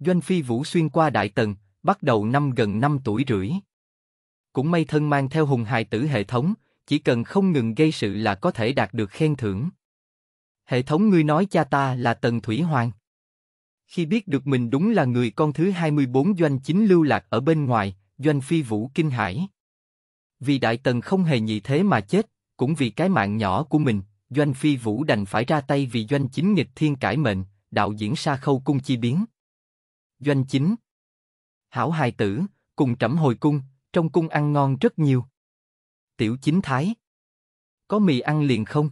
Doanh Phi Vũ xuyên qua Đại Tần, bắt đầu năm gần năm tuổi rưỡi. Cũng may thân mang theo hùng hài tử hệ thống, chỉ cần không ngừng gây sự là có thể đạt được khen thưởng. Hệ thống ngươi nói cha ta là Tần Thủy Hoàng. Khi biết được mình đúng là người con thứ 24 doanh chính lưu lạc ở bên ngoài, doanh phi vũ kinh hãi. Vì Đại Tần không hề nhị thế mà chết, cũng vì cái mạng nhỏ của mình, doanh phi vũ đành phải ra tay vì doanh chính nghịch thiên cải mệnh, đạo diễn sa khâu cung chi biến. Doanh chính Hảo hài tử, cùng trẫm hồi cung, trong cung ăn ngon rất nhiều. Tiểu chính thái Có mì ăn liền không?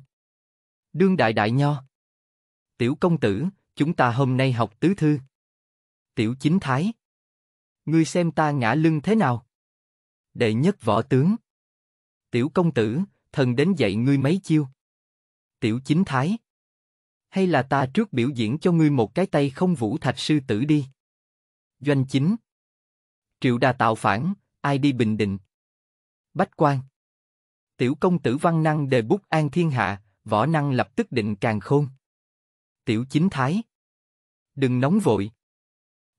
Đương đại đại nho Tiểu công tử, chúng ta hôm nay học tứ thư. Tiểu chính thái Ngươi xem ta ngã lưng thế nào? Đệ nhất võ tướng Tiểu công tử, thần đến dạy ngươi mấy chiêu. Tiểu chính thái Hay là ta trước biểu diễn cho ngươi một cái tay không vũ thạch sư tử đi. Doanh chính Triệu đà tạo phản, ai đi bình định? Bách quan Tiểu công tử văn năng đề bút an thiên hạ, võ năng lập tức định càng khôn. Tiểu chính thái Đừng nóng vội.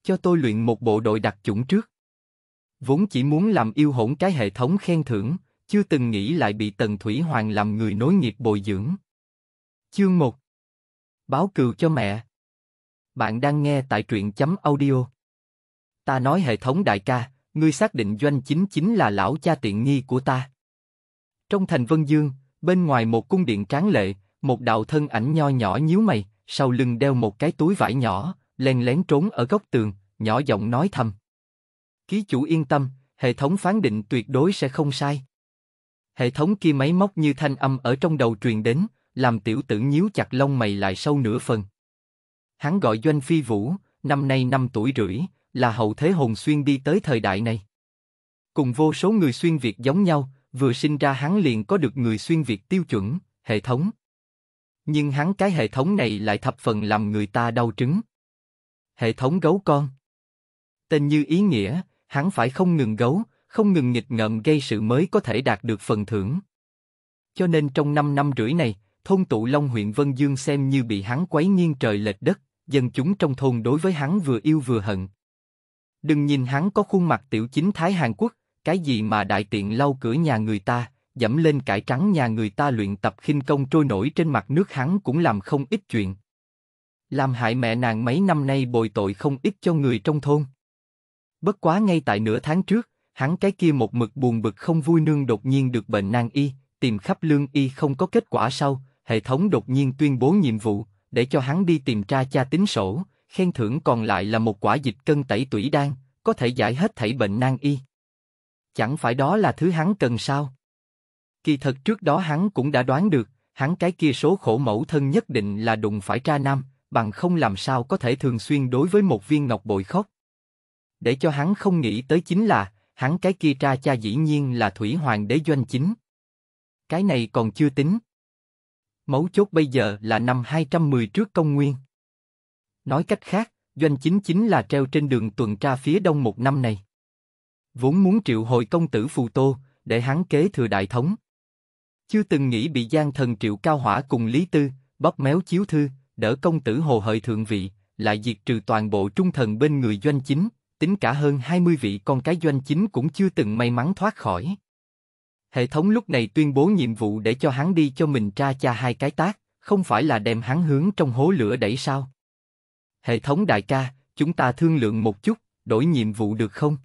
Cho tôi luyện một bộ đội đặc chủng trước. Vốn chỉ muốn làm yêu hỗn cái hệ thống khen thưởng, chưa từng nghĩ lại bị Tần Thủy Hoàng làm người nối nghiệp bồi dưỡng. Chương 1 Báo cừu cho mẹ Bạn đang nghe tại truyện chấm audio. Ta nói hệ thống đại ca, ngươi xác định doanh chính chính là lão cha tiện nghi của ta. Trong thành Vân Dương, bên ngoài một cung điện tráng lệ, một đạo thân ảnh nho nhỏ nhíu mày, sau lưng đeo một cái túi vải nhỏ, len lén trốn ở góc tường, nhỏ giọng nói thầm. Ký chủ yên tâm, hệ thống phán định tuyệt đối sẽ không sai. Hệ thống kia máy móc như thanh âm ở trong đầu truyền đến, làm tiểu tử nhíu chặt lông mày lại sâu nửa phần. Hắn gọi Doanh Phi Vũ, năm nay năm tuổi rưỡi, là hậu thế hồn xuyên đi tới thời đại này. Cùng vô số người xuyên Việt giống nhau, vừa sinh ra hắn liền có được người xuyên Việt tiêu chuẩn, hệ thống. Nhưng hắn cái hệ thống này lại thập phần làm người ta đau trứng. Hệ thống gấu con. Tên như ý nghĩa, hắn phải không ngừng gấu, không ngừng nghịch ngợm gây sự mới có thể đạt được phần thưởng. Cho nên trong năm năm rưỡi này, thôn tụ Long huyện Vân Dương xem như bị hắn quấy nghiêng trời lệch đất, dân chúng trong thôn đối với hắn vừa yêu vừa hận. Đừng nhìn hắn có khuôn mặt tiểu chính thái Hàn Quốc, cái gì mà đại tiện lau cửa nhà người ta, dẫm lên cải trắng nhà người ta luyện tập khinh công trôi nổi trên mặt nước hắn cũng làm không ít chuyện. Làm hại mẹ nàng mấy năm nay bồi tội không ít cho người trong thôn. Bất quá ngay tại nửa tháng trước, hắn cái kia một mực buồn bực không vui nương đột nhiên được bệnh nan y, tìm khắp lương y không có kết quả sau, hệ thống đột nhiên tuyên bố nhiệm vụ, để cho hắn đi tìm tra cha tính sổ, khen thưởng còn lại là một quả dịch cân tẩy tủy đan, có thể giải hết thảy bệnh nan y. Chẳng phải đó là thứ hắn cần sao? Kỳ thật trước đó hắn cũng đã đoán được, hắn cái kia số khổ mẫu thân nhất định là đụng phải tra nam, bằng không làm sao có thể thường xuyên đối với một viên ngọc bội khóc. Để cho hắn không nghĩ tới chính là, hắn cái kia tra cha dĩ nhiên là thủy hoàng đế doanh chính. Cái này còn chưa tính. Mấu chốt bây giờ là năm 210 trước công nguyên. Nói cách khác, doanh chính chính là treo trên đường tuần tra phía đông một năm này. Vốn muốn triệu hồi công tử Phù Tô, để hắn kế thừa đại thống. Chưa từng nghĩ bị gian thần triệu cao hỏa cùng Lý Tư, bóp méo chiếu thư, đỡ công tử hồ hợi thượng vị, lại diệt trừ toàn bộ trung thần bên người doanh chính, tính cả hơn 20 vị con cái doanh chính cũng chưa từng may mắn thoát khỏi. Hệ thống lúc này tuyên bố nhiệm vụ để cho hắn đi cho mình tra cha hai cái tác, không phải là đem hắn hướng trong hố lửa đẩy sao? Hệ thống đại ca, chúng ta thương lượng một chút, đổi nhiệm vụ được không?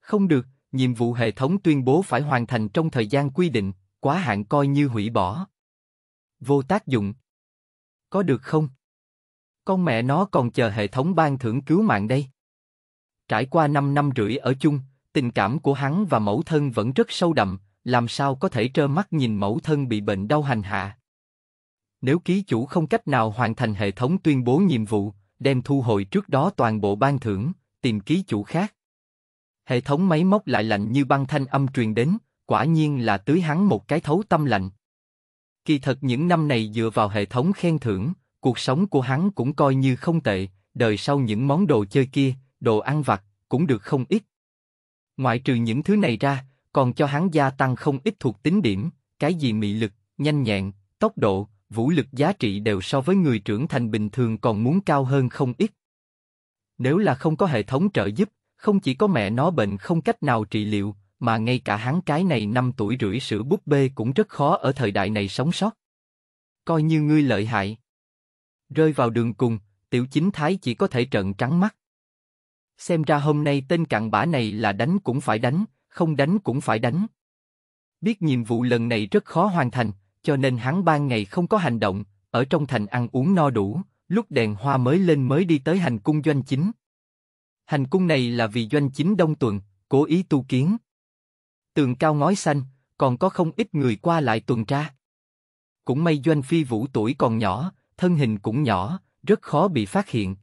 Không được, nhiệm vụ hệ thống tuyên bố phải hoàn thành trong thời gian quy định, quá hạn coi như hủy bỏ. Vô tác dụng. Có được không? Con mẹ nó còn chờ hệ thống ban thưởng cứu mạng đây. Trải qua 5 năm rưỡi ở chung, tình cảm của hắn và mẫu thân vẫn rất sâu đậm, làm sao có thể trơ mắt nhìn mẫu thân bị bệnh đau hành hạ. Nếu ký chủ không cách nào hoàn thành hệ thống tuyên bố nhiệm vụ, đem thu hồi trước đó toàn bộ ban thưởng, tìm ký chủ khác. Hệ thống máy móc lại lạnh như băng thanh âm truyền đến, quả nhiên là tưới hắn một cái thấu tâm lạnh. Kỳ thật những năm này dựa vào hệ thống khen thưởng, cuộc sống của hắn cũng coi như không tệ, đời sau những món đồ chơi kia, đồ ăn vặt, cũng được không ít. Ngoại trừ những thứ này ra, còn cho hắn gia tăng không ít thuộc tính điểm, cái gì mị lực, nhanh nhẹn, tốc độ, vũ lực giá trị đều so với người trưởng thành bình thường còn muốn cao hơn không ít. Nếu là không có hệ thống trợ giúp, không chỉ có mẹ nó bệnh không cách nào trị liệu, mà ngay cả hắn cái này năm tuổi rưỡi sữa búp bê cũng rất khó ở thời đại này sống sót. Coi như ngươi lợi hại. Rơi vào đường cùng, tiểu chính thái chỉ có thể trợn trắng mắt. Xem ra hôm nay tên cặn bã này là đánh cũng phải đánh, không đánh cũng phải đánh. Biết nhiệm vụ lần này rất khó hoàn thành, cho nên hắn ban ngày không có hành động, ở trong thành ăn uống no đủ, lúc đèn hoa mới lên mới đi tới hành cung doanh chính. Hành cung này là vì doanh chính đông tuần, cố ý tu kiến. Tường cao ngói xanh, còn có không ít người qua lại tuần tra. Cũng may doanh phi vũ tuổi còn nhỏ, thân hình cũng nhỏ, rất khó bị phát hiện.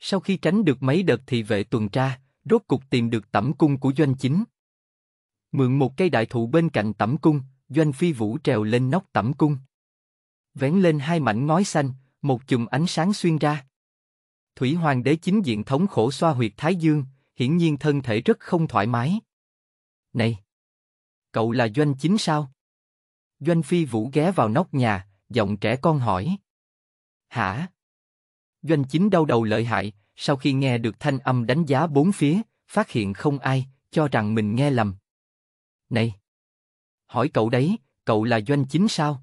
Sau khi tránh được mấy đợt thị vệ tuần tra, rốt cục tìm được tẩm cung của doanh chính. Mượn một cây đại thụ bên cạnh tẩm cung, doanh phi vũ trèo lên nóc tẩm cung. Vén lên hai mảnh ngói xanh, một chùm ánh sáng xuyên ra. Thủy Hoàng đế chính diện thống khổ xoa huyệt Thái Dương, hiển nhiên thân thể rất không thoải mái. Này! Cậu là Doanh Chính sao? Doanh Phi Vũ ghé vào nóc nhà, giọng trẻ con hỏi. Hả? Doanh Chính đau đầu lợi hại, sau khi nghe được thanh âm đánh giá bốn phía, phát hiện không ai, cho rằng mình nghe lầm. Này! Hỏi cậu đấy, cậu là Doanh Chính sao?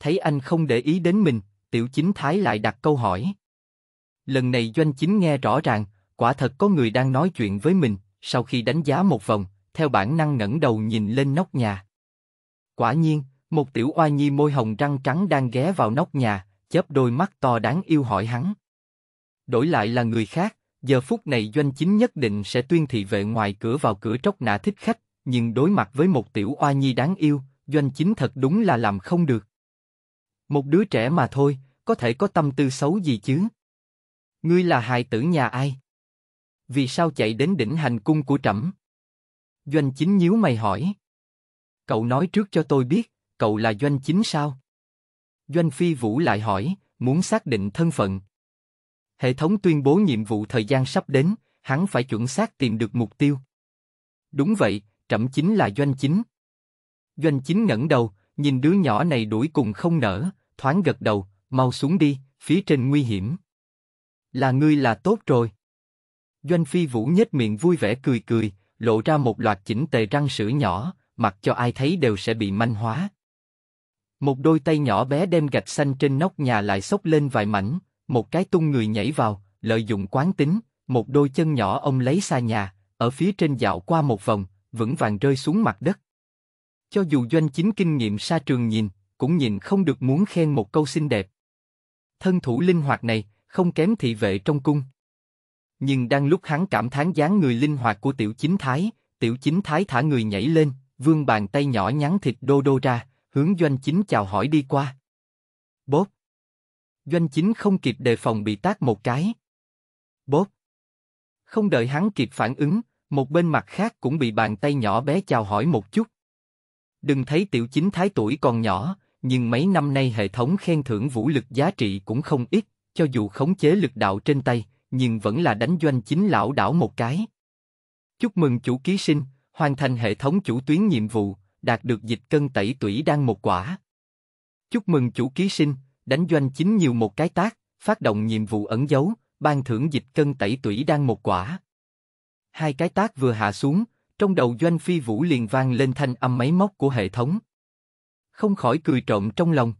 Thấy anh không để ý đến mình, Tiểu Chính Thái lại đặt câu hỏi. Lần này Doanh Chính nghe rõ ràng, quả thật có người đang nói chuyện với mình, sau khi đánh giá một vòng, theo bản năng ngẩng đầu nhìn lên nóc nhà. Quả nhiên, một tiểu oa nhi môi hồng răng trắng đang ghé vào nóc nhà, chớp đôi mắt to đáng yêu hỏi hắn. Đổi lại là người khác, giờ phút này doanh chính nhất định sẽ tuyên thị vệ ngoài cửa vào cửa tróc nạ thích khách, nhưng đối mặt với một tiểu oa nhi đáng yêu, doanh chính thật đúng là làm không được. Một đứa trẻ mà thôi, có thể có tâm tư xấu gì chứ? Ngươi là hài tử nhà ai? Vì sao chạy đến đỉnh hành cung của trẫm? Doanh chính nhíu mày hỏi. Cậu nói trước cho tôi biết, cậu là doanh chính sao? Doanh phi vũ lại hỏi, muốn xác định thân phận. Hệ thống tuyên bố nhiệm vụ thời gian sắp đến, hắn phải chuẩn xác tìm được mục tiêu. Đúng vậy, trẫm chính là doanh chính. Doanh chính ngẩng đầu, nhìn đứa nhỏ này đuổi cùng không nở, thoáng gật đầu, mau xuống đi, phía trên nguy hiểm. Là ngươi là tốt rồi. Doanh Phi Vũ nhếch miệng vui vẻ cười cười, lộ ra một loạt chỉnh tề răng sữa nhỏ, mặc cho ai thấy đều sẽ bị manh hóa. Một đôi tay nhỏ bé đem gạch xanh trên nóc nhà lại xốc lên vài mảnh, một cái tung người nhảy vào, lợi dụng quán tính, một đôi chân nhỏ ông lấy xa nhà, ở phía trên dạo qua một vòng, vững vàng rơi xuống mặt đất. Cho dù doanh chính kinh nghiệm xa trường nhìn, cũng nhìn không được muốn khen một câu xinh đẹp. Thân thủ linh hoạt này, không kém thị vệ trong cung. Nhưng đang lúc hắn cảm thán dáng người linh hoạt của tiểu chính thái, tiểu chính thái thả người nhảy lên, vươn bàn tay nhỏ nhắn thịt đô đô ra, hướng doanh chính chào hỏi đi qua. Bốp! Doanh chính không kịp đề phòng bị tác một cái. Bốp! Không đợi hắn kịp phản ứng, một bên mặt khác cũng bị bàn tay nhỏ bé chào hỏi một chút. Đừng thấy tiểu chính thái tuổi còn nhỏ, nhưng mấy năm nay hệ thống khen thưởng vũ lực giá trị cũng không ít, cho dù khống chế lực đạo trên tay, nhưng vẫn là đánh doanh chính lão đảo một cái. Chúc mừng chủ ký sinh, hoàn thành hệ thống chủ tuyến nhiệm vụ, đạt được dịch cân tẩy tủy đang một quả. Chúc mừng chủ ký sinh, đánh doanh chính nhiều một cái tác, phát động nhiệm vụ ẩn dấu, ban thưởng dịch cân tẩy tủy đang một quả. Hai cái tác vừa hạ xuống, trong đầu doanh phi vũ liền vang lên thanh âm máy móc của hệ thống. Không khỏi cười trộm trong lòng.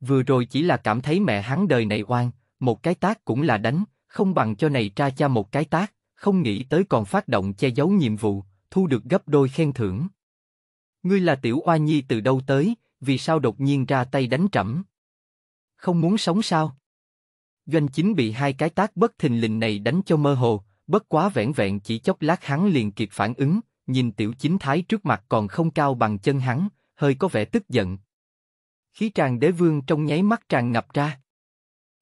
Vừa rồi chỉ là cảm thấy mẹ hắn đời này oan, một cái tác cũng là đánh, không bằng cho này tra cha một cái tác, không nghĩ tới còn phát động che giấu nhiệm vụ, thu được gấp đôi khen thưởng. Ngươi là tiểu oa nhi từ đâu tới, vì sao đột nhiên ra tay đánh trẫm? Không muốn sống sao? Doanh chính bị hai cái tác bất thình lình này đánh cho mơ hồ, bất quá vẻn vẹn chỉ chốc lát hắn liền kịp phản ứng, nhìn tiểu chính thái trước mặt còn không cao bằng chân hắn, hơi có vẻ tức giận. Khí tràng đế vương trong nháy mắt tràn ngập ra.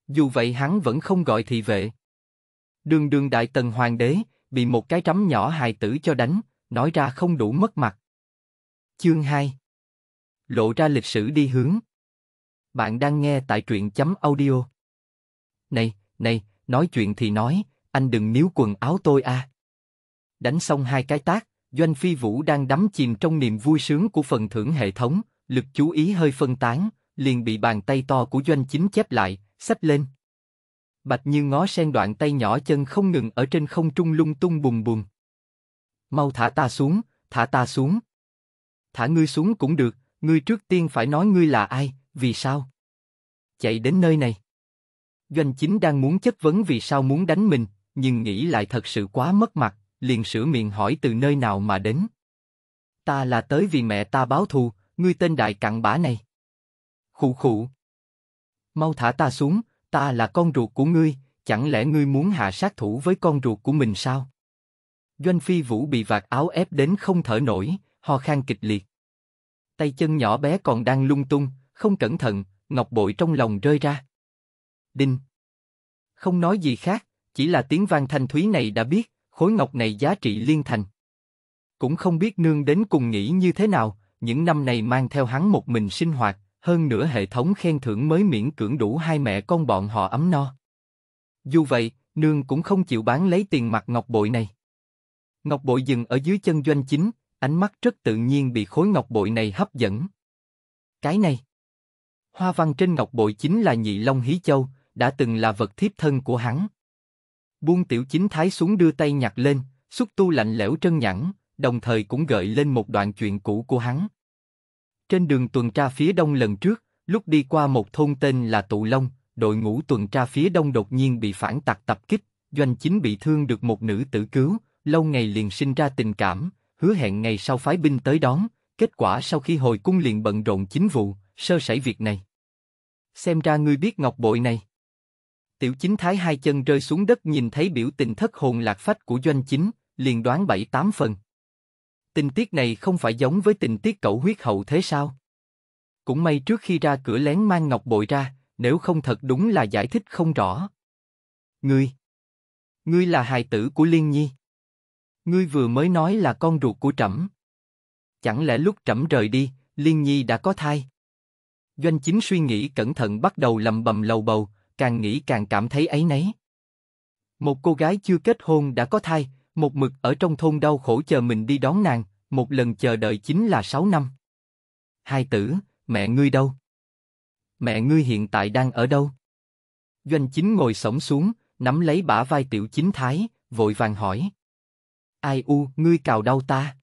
Dù vậy hắn vẫn không gọi thị vệ. Đường đường đại tần hoàng đế, bị một cái trắm nhỏ hài tử cho đánh, nói ra không đủ mất mặt. Chương 2 Lộ ra lịch sử đi hướng. Bạn đang nghe tại truyện chấm audio. Này, này, nói chuyện thì nói, anh đừng níu quần áo tôi a. Đánh xong hai cái tác, Doanh Phi Vũ đang đắm chìm trong niềm vui sướng của phần thưởng hệ thống, lực chú ý hơi phân tán, liền bị bàn tay to của Doanh Chính chép lại, xách lên. Bạch như ngó sen đoạn tay nhỏ chân không ngừng ở trên không trung lung tung bùm bùm. Mau thả ta xuống, thả ta xuống. Thả ngươi xuống cũng được, ngươi trước tiên phải nói ngươi là ai, vì sao? Chạy đến nơi này. Doanh chính đang muốn chất vấn vì sao muốn đánh mình, nhưng nghĩ lại thật sự quá mất mặt, liền sửa miệng hỏi từ nơi nào mà đến. Ta là tới vì mẹ ta báo thù, ngươi tên đại cặn bã này. Khụ khụ. Mau thả ta xuống, ta là con ruột của ngươi, chẳng lẽ ngươi muốn hạ sát thủ với con ruột của mình sao? Doanh Phi Vũ bị vạt áo ép đến không thở nổi, ho khan kịch liệt. Tay chân nhỏ bé còn đang lung tung, không cẩn thận, ngọc bội trong lòng rơi ra. Đinh. Không nói gì khác, chỉ là tiếng vang thanh thúy này đã biết, khối ngọc này giá trị liên thành. Cũng không biết nương đến cùng nghĩ như thế nào, những năm này mang theo hắn một mình sinh hoạt, hơn nữa hệ thống khen thưởng mới miễn cưỡng đủ hai mẹ con bọn họ ấm no. Dù vậy, nương cũng không chịu bán lấy tiền mặt ngọc bội này. Ngọc bội dừng ở dưới chân doanh chính, ánh mắt rất tự nhiên bị khối ngọc bội này hấp dẫn. Cái này, hoa văn trên ngọc bội chính là nhị long hí châu, đã từng là vật thiếp thân của hắn. Buông tiểu chính thái xuống đưa tay nhặt lên, xúc tu lạnh lẽo trân nhẵn, đồng thời cũng gợi lên một đoạn chuyện cũ của hắn. Trên đường tuần tra phía đông lần trước, lúc đi qua một thôn tên là Tụ Long, đội ngũ tuần tra phía đông đột nhiên bị phản tặc tập kích, doanh chính bị thương được một nữ tử cứu, lâu ngày liền sinh ra tình cảm, hứa hẹn ngày sau phái binh tới đón, kết quả sau khi hồi cung liền bận rộn chính vụ, sơ sẩy việc này. Xem ra ngươi biết ngọc bội này. Tiểu chính thái hai chân rơi xuống đất nhìn thấy biểu tình thất hồn lạc phách của doanh chính, liền đoán bảy tám phần. Tình tiết này không phải giống với tình tiết cậu huyết hậu thế sao? Cũng may trước khi ra cửa lén mang ngọc bội ra, nếu không thật đúng là giải thích không rõ. Ngươi, ngươi là hài tử của Liên Nhi. Ngươi vừa mới nói là con ruột của Trẫm. Chẳng lẽ lúc Trẫm rời đi, Liên Nhi đã có thai? Doanh Chính suy nghĩ cẩn thận bắt đầu lầm bầm lầu bầu, càng nghĩ càng cảm thấy ấy nấy. Một cô gái chưa kết hôn đã có thai, một mực ở trong thôn đau khổ chờ mình đi đón nàng, một lần chờ đợi chính là sáu năm. Hai tử, mẹ ngươi đâu? Mẹ ngươi hiện tại đang ở đâu? Doanh chính ngồi sổng xuống, nắm lấy bả vai tiểu chính thái, vội vàng hỏi. Ai u, ngươi cào đau ta?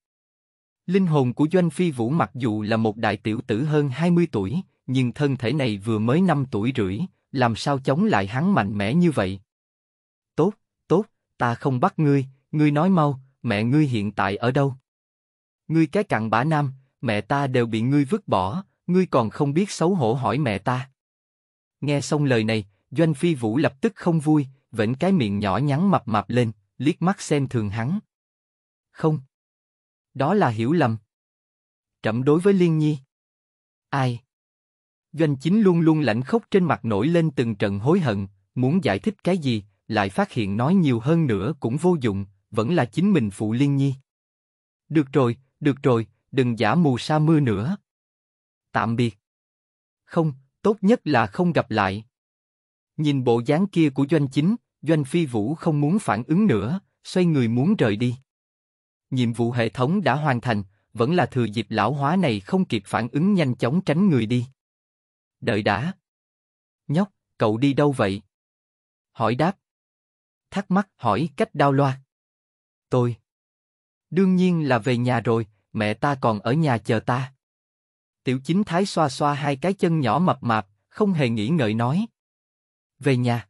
Linh hồn của Doanh Phi Vũ mặc dù là một đại tiểu tử hơn 20 tuổi, nhưng thân thể này vừa mới 5 tuổi rưỡi, làm sao chống lại hắn mạnh mẽ như vậy? Tốt, tốt, ta không bắt ngươi, ngươi nói mau, mẹ ngươi hiện tại ở đâu? Ngươi cái cặn bã nam, mẹ ta đều bị ngươi vứt bỏ, ngươi còn không biết xấu hổ hỏi mẹ ta. Nghe xong lời này, Doanh Phi Vũ lập tức không vui, vẫn cái miệng nhỏ nhắn mập mạp lên, liếc mắt xem thường hắn. Không. Đó là hiểu lầm. Trẫm đối với Liên Nhi. Ai? Doanh chính luôn luôn lạnh khốc trên mặt nổi lên từng trận hối hận, muốn giải thích cái gì, lại phát hiện nói nhiều hơn nữa cũng vô dụng, vẫn là chính mình phụ Liên Nhi. Được rồi, được rồi, đừng giả mù sa mưa nữa. Tạm biệt. Không, tốt nhất là không gặp lại. Nhìn bộ dáng kia của Doanh Chính, Doanh Phi Vũ không muốn phản ứng nữa, xoay người muốn rời đi. Nhiệm vụ hệ thống đã hoàn thành, vẫn là thừa dịp lão hóa này không kịp phản ứng nhanh chóng tránh người đi. Đợi đã. Nhóc, cậu đi đâu vậy? Hỏi đáp. Thắc mắc hỏi cách đao loa. Tôi. Đương nhiên là về nhà rồi, mẹ ta còn ở nhà chờ ta. Tiểu chính thái xoa xoa hai cái chân nhỏ mập mạp, không hề nghĩ ngợi nói. Về nhà.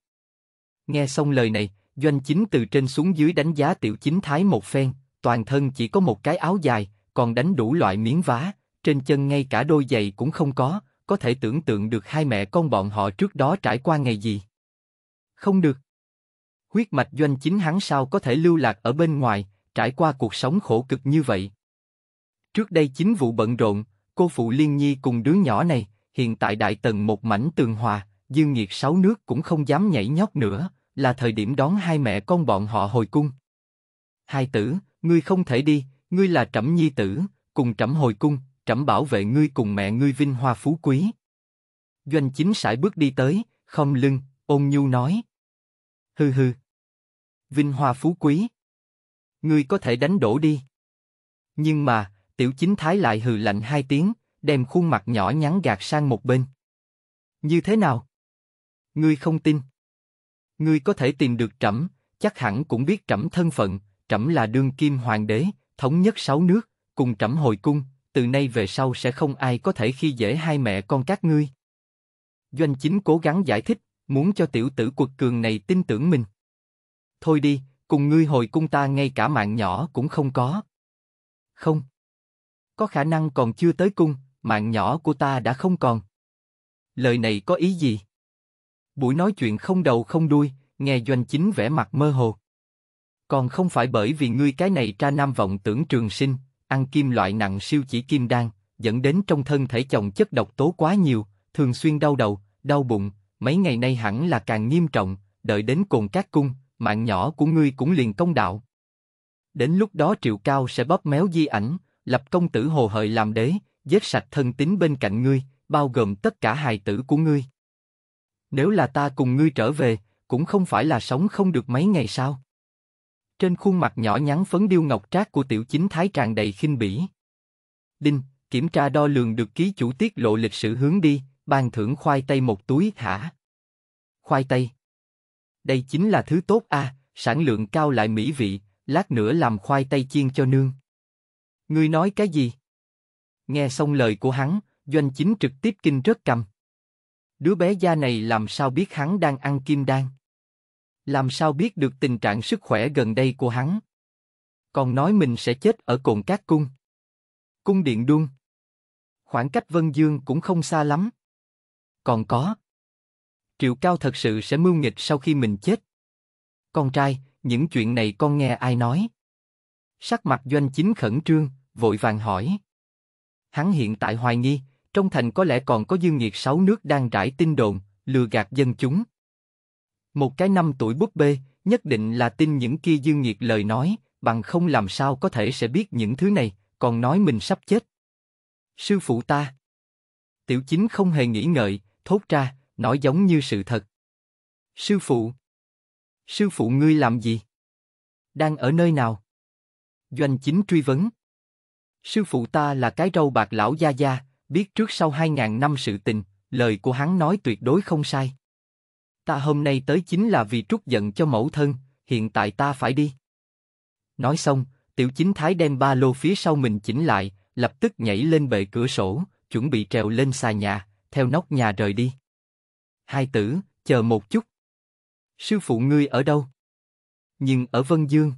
Nghe xong lời này, doanh chính từ trên xuống dưới đánh giá tiểu chính thái một phen, toàn thân chỉ có một cái áo dài, còn đánh đủ loại miếng vá, trên chân ngay cả đôi giày cũng không có, có thể tưởng tượng được hai mẹ con bọn họ trước đó trải qua ngày gì. Không được. Huyết mạch doanh chính hắn sao có thể lưu lạc ở bên ngoài, trải qua cuộc sống khổ cực như vậy. Trước đây chính vụ bận rộn, cô phụ Liên Nhi cùng đứa nhỏ này, hiện tại đại tần một mảnh tường hòa, dương nhiệt sáu nước cũng không dám nhảy nhót nữa, là thời điểm đón hai mẹ con bọn họ hồi cung. Hai tử, ngươi không thể đi, ngươi là trẫm nhi tử, cùng trẫm hồi cung, trẫm bảo vệ ngươi cùng mẹ ngươi vinh hoa phú quý. Doanh chính sải bước đi tới, không lưng, ôn nhu nói. Hừ hừ. Vinh hoa phú quý. Ngươi có thể đánh đổ đi. Nhưng mà, tiểu chính thái lại hừ lạnh hai tiếng, đem khuôn mặt nhỏ nhắn gạt sang một bên. Như thế nào? Ngươi không tin? Ngươi có thể tìm được trẫm, chắc hẳn cũng biết trẫm thân phận, trẫm là đương kim hoàng đế, thống nhất sáu nước, cùng trẫm hồi cung, từ nay về sau sẽ không ai có thể khi dễ hai mẹ con các ngươi. Doanh chính cố gắng giải thích, muốn cho tiểu tử quật cường này tin tưởng mình. Thôi đi, cùng ngươi hồi cung ta ngay cả mạng nhỏ cũng không có. Không. Có khả năng còn chưa tới cung, mạng nhỏ của ta đã không còn. Lời này có ý gì? Buổi nói chuyện không đầu không đuôi, nghe doanh chính vẻ mặt mơ hồ. Còn không phải bởi vì ngươi cái này tra nam vọng tưởng trường sinh, ăn kim loại nặng siêu chỉ kim đan, dẫn đến trong thân thể chồng chất độc tố quá nhiều, thường xuyên đau đầu, đau bụng, mấy ngày nay hẳn là càng nghiêm trọng, đợi đến cồn cát cung, mạng nhỏ của ngươi cũng liền công đạo. Đến lúc đó triệu cao sẽ bóp méo di ảnh, lập công tử hồ hợi làm đế, giết sạch thân tín bên cạnh ngươi, bao gồm tất cả hài tử của ngươi. Nếu là ta cùng ngươi trở về, cũng không phải là sống không được mấy ngày sao? Trên khuôn mặt nhỏ nhắn phấn điêu ngọc trác của tiểu chính thái tràn đầy khinh bỉ. Đinh, kiểm tra đo lường được ký chủ tiết lộ lịch sử hướng đi, ban thưởng khoai tây một túi hả? Khoai tây. Đây chính là thứ tốt a, sản lượng cao lại mỹ vị, lát nữa làm khoai tây chiên cho nương. Ngươi nói cái gì? Nghe xong lời của hắn, doanh chính trực tiếp kinh rất cầm. Đứa bé da này làm sao biết hắn đang ăn kim đan? Làm sao biết được tình trạng sức khỏe gần đây của hắn? Còn nói mình sẽ chết ở cồn cát cung. Cung điện đun. Khoảng cách Vân Dương cũng không xa lắm. Còn có. Triệu Cao thật sự sẽ mưu nghịch sau khi mình chết. Con trai, những chuyện này con nghe ai nói? Sắc mặt doanh chính khẩn trương, vội vàng hỏi. Hắn hiện tại hoài nghi, trong thành có lẽ còn có dương nhiệt sáu nước đang rải tin đồn, lừa gạt dân chúng. Một cái năm tuổi búp bê, nhất định là tin những kia dương nhiệt lời nói, bằng không làm sao có thể sẽ biết những thứ này, còn nói mình sắp chết. Sư phụ ta. Tiểu chính không hề nghĩ ngợi, thốt ra, nói giống như sự thật. Sư phụ. Sư phụ ngươi làm gì? Đang ở nơi nào? Doanh chính truy vấn. Sư phụ ta là cái râu bạc lão gia gia, biết trước sau hai ngàn năm sự tình, lời của hắn nói tuyệt đối không sai. Ta hôm nay tới chính là vì trút giận cho mẫu thân, hiện tại ta phải đi. Nói xong, tiểu chính thái đem ba lô phía sau mình chỉnh lại, lập tức nhảy lên bệ cửa sổ, chuẩn bị trèo lên xà nhà, theo nóc nhà rời đi. Hai tử, chờ một chút. Sư phụ ngươi ở đâu? Nhưng ở Vân Dương.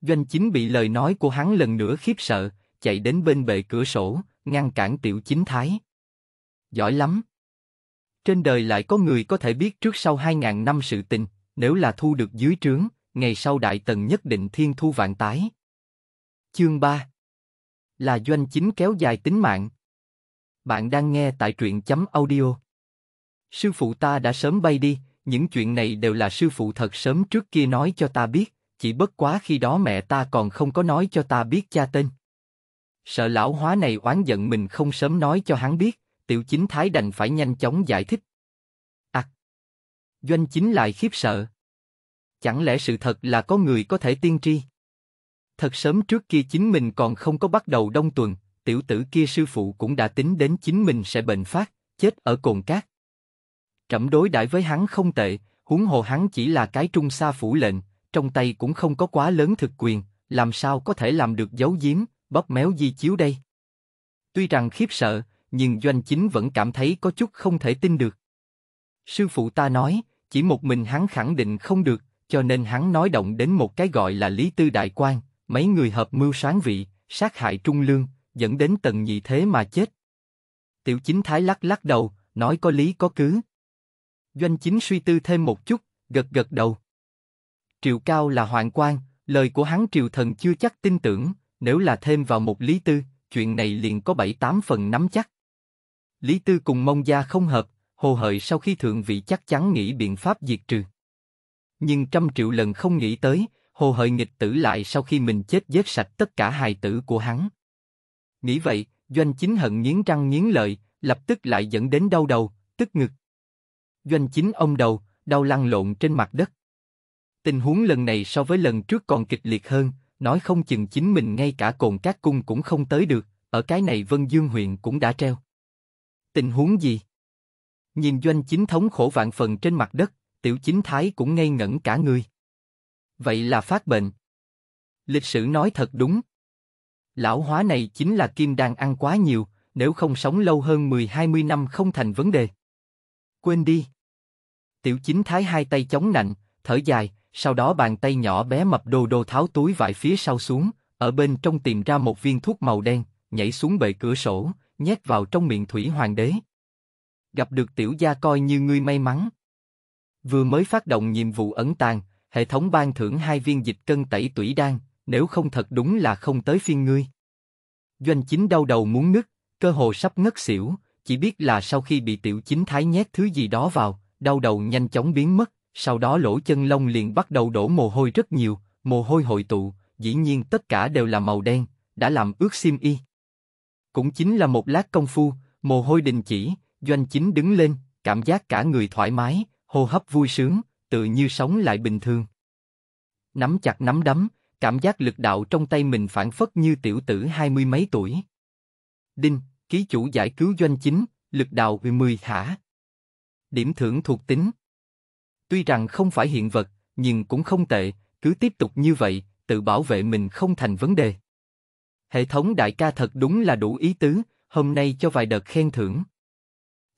Doanh chính bị lời nói của hắn lần nữa khiếp sợ, chạy đến bên bệ cửa sổ, ngăn cản tiểu chính thái. Giỏi lắm. Trên đời lại có người có thể biết trước sau hai ngàn năm sự tình, nếu là thu được dưới trướng, ngày sau đại tần nhất định thiên thu vạn tái. Chương 3 Là doanh chính kéo dài tính mạng. Bạn đang nghe tại truyện chấm audio. Sư phụ ta đã sớm bay đi, những chuyện này đều là sư phụ thật sớm trước kia nói cho ta biết, chỉ bất quá khi đó mẹ ta còn không có nói cho ta biết cha tên. Sợ lão hóa này oán giận mình không sớm nói cho hắn biết, tiểu chính thái đành phải nhanh chóng giải thích. À! Doanh chính lại khiếp sợ. Chẳng lẽ sự thật là có người có thể tiên tri? Thật sớm trước kia chính mình còn không có bắt đầu đông tuần, tiểu tử kia sư phụ cũng đã tính đến chính mình sẽ bệnh phát, chết ở cồn cát. Trẫm đối đãi với hắn không tệ, huống hồ hắn chỉ là cái trung sa phủ lệnh, trong tay cũng không có quá lớn thực quyền, làm sao có thể làm được giấu giếm, bóp méo di chiếu đây. Tuy rằng khiếp sợ, nhưng doanh chính vẫn cảm thấy có chút không thể tin được. Sư phụ ta nói, chỉ một mình hắn khẳng định không được, cho nên hắn nói động đến một cái gọi là Lý Tư Đại quan, mấy người hợp mưu sáng vị, sát hại Trung Lương, dẫn đến tần nhị thế mà chết. Tiểu chính thái lắc lắc đầu, nói có lý có cứ. Doanh chính suy tư thêm một chút, gật gật đầu. Triệu Cao là hoàng quan, lời của hắn triều thần chưa chắc tin tưởng, nếu là thêm vào một lý tư, chuyện này liền có bảy tám phần nắm chắc. Lý tư cùng mông gia không hợp, hồ hợi sau khi thượng vị chắc chắn nghĩ biện pháp diệt trừ. Nhưng trăm triệu lần không nghĩ tới, hồ hợi nghịch tử lại sau khi mình chết giết sạch tất cả hài tử của hắn. Nghĩ vậy, doanh chính hận nghiến răng nghiến lợi, lập tức lại dẫn đến đau đầu, tức ngực. Doanh chính ông đầu, đau lăn lộn trên mặt đất. Tình huống lần này so với lần trước còn kịch liệt hơn, nói không chừng chính mình ngay cả cồn cát cung cũng không tới được, ở cái này Vân Dương huyện cũng đã treo. Tình huống gì? Nhìn doanh chính thống khổ vạn phần trên mặt đất, tiểu chính thái cũng ngây ngẩn cả người. Vậy là phát bệnh. Lịch sử nói thật đúng. Lão hóa này chính là kim đan ăn quá nhiều, nếu không sống lâu hơn 10-20 năm không thành vấn đề. Quên đi. Tiểu chính thái hai tay chống nạnh, thở dài, sau đó bàn tay nhỏ bé mập đồ đồ tháo túi vải phía sau xuống, ở bên trong tìm ra một viên thuốc màu đen, nhảy xuống bệ cửa sổ, nhét vào trong miệng thủy hoàng đế. Gặp được tiểu gia coi như ngươi may mắn. Vừa mới phát động nhiệm vụ ẩn tàng, hệ thống ban thưởng hai viên dịch cân tẩy tủy đan, nếu không thật đúng là không tới phiên ngươi. Doanh chính đau đầu muốn nứt, cơ hồ sắp ngất xỉu, chỉ biết là sau khi bị tiểu chính thái nhét thứ gì đó vào, đau đầu nhanh chóng biến mất, sau đó lỗ chân lông liền bắt đầu đổ mồ hôi rất nhiều, mồ hôi hội tụ, dĩ nhiên tất cả đều là màu đen, đã làm ướt sim y. Cũng chính là một lát công phu, mồ hôi đình chỉ, doanh chính đứng lên, cảm giác cả người thoải mái, hô hấp vui sướng, tự như sống lại bình thường. Nắm chặt nắm đấm, cảm giác lực đạo trong tay mình phản phất như tiểu tử hai mươi mấy tuổi. Đinh, ký chủ giải cứu doanh chính, lực đạo 10 hả? Điểm thưởng thuộc tính. Tuy rằng không phải hiện vật, nhưng cũng không tệ, cứ tiếp tục như vậy, tự bảo vệ mình không thành vấn đề. Hệ thống đại ca thật đúng là đủ ý tứ, hôm nay cho vài đợt khen thưởng.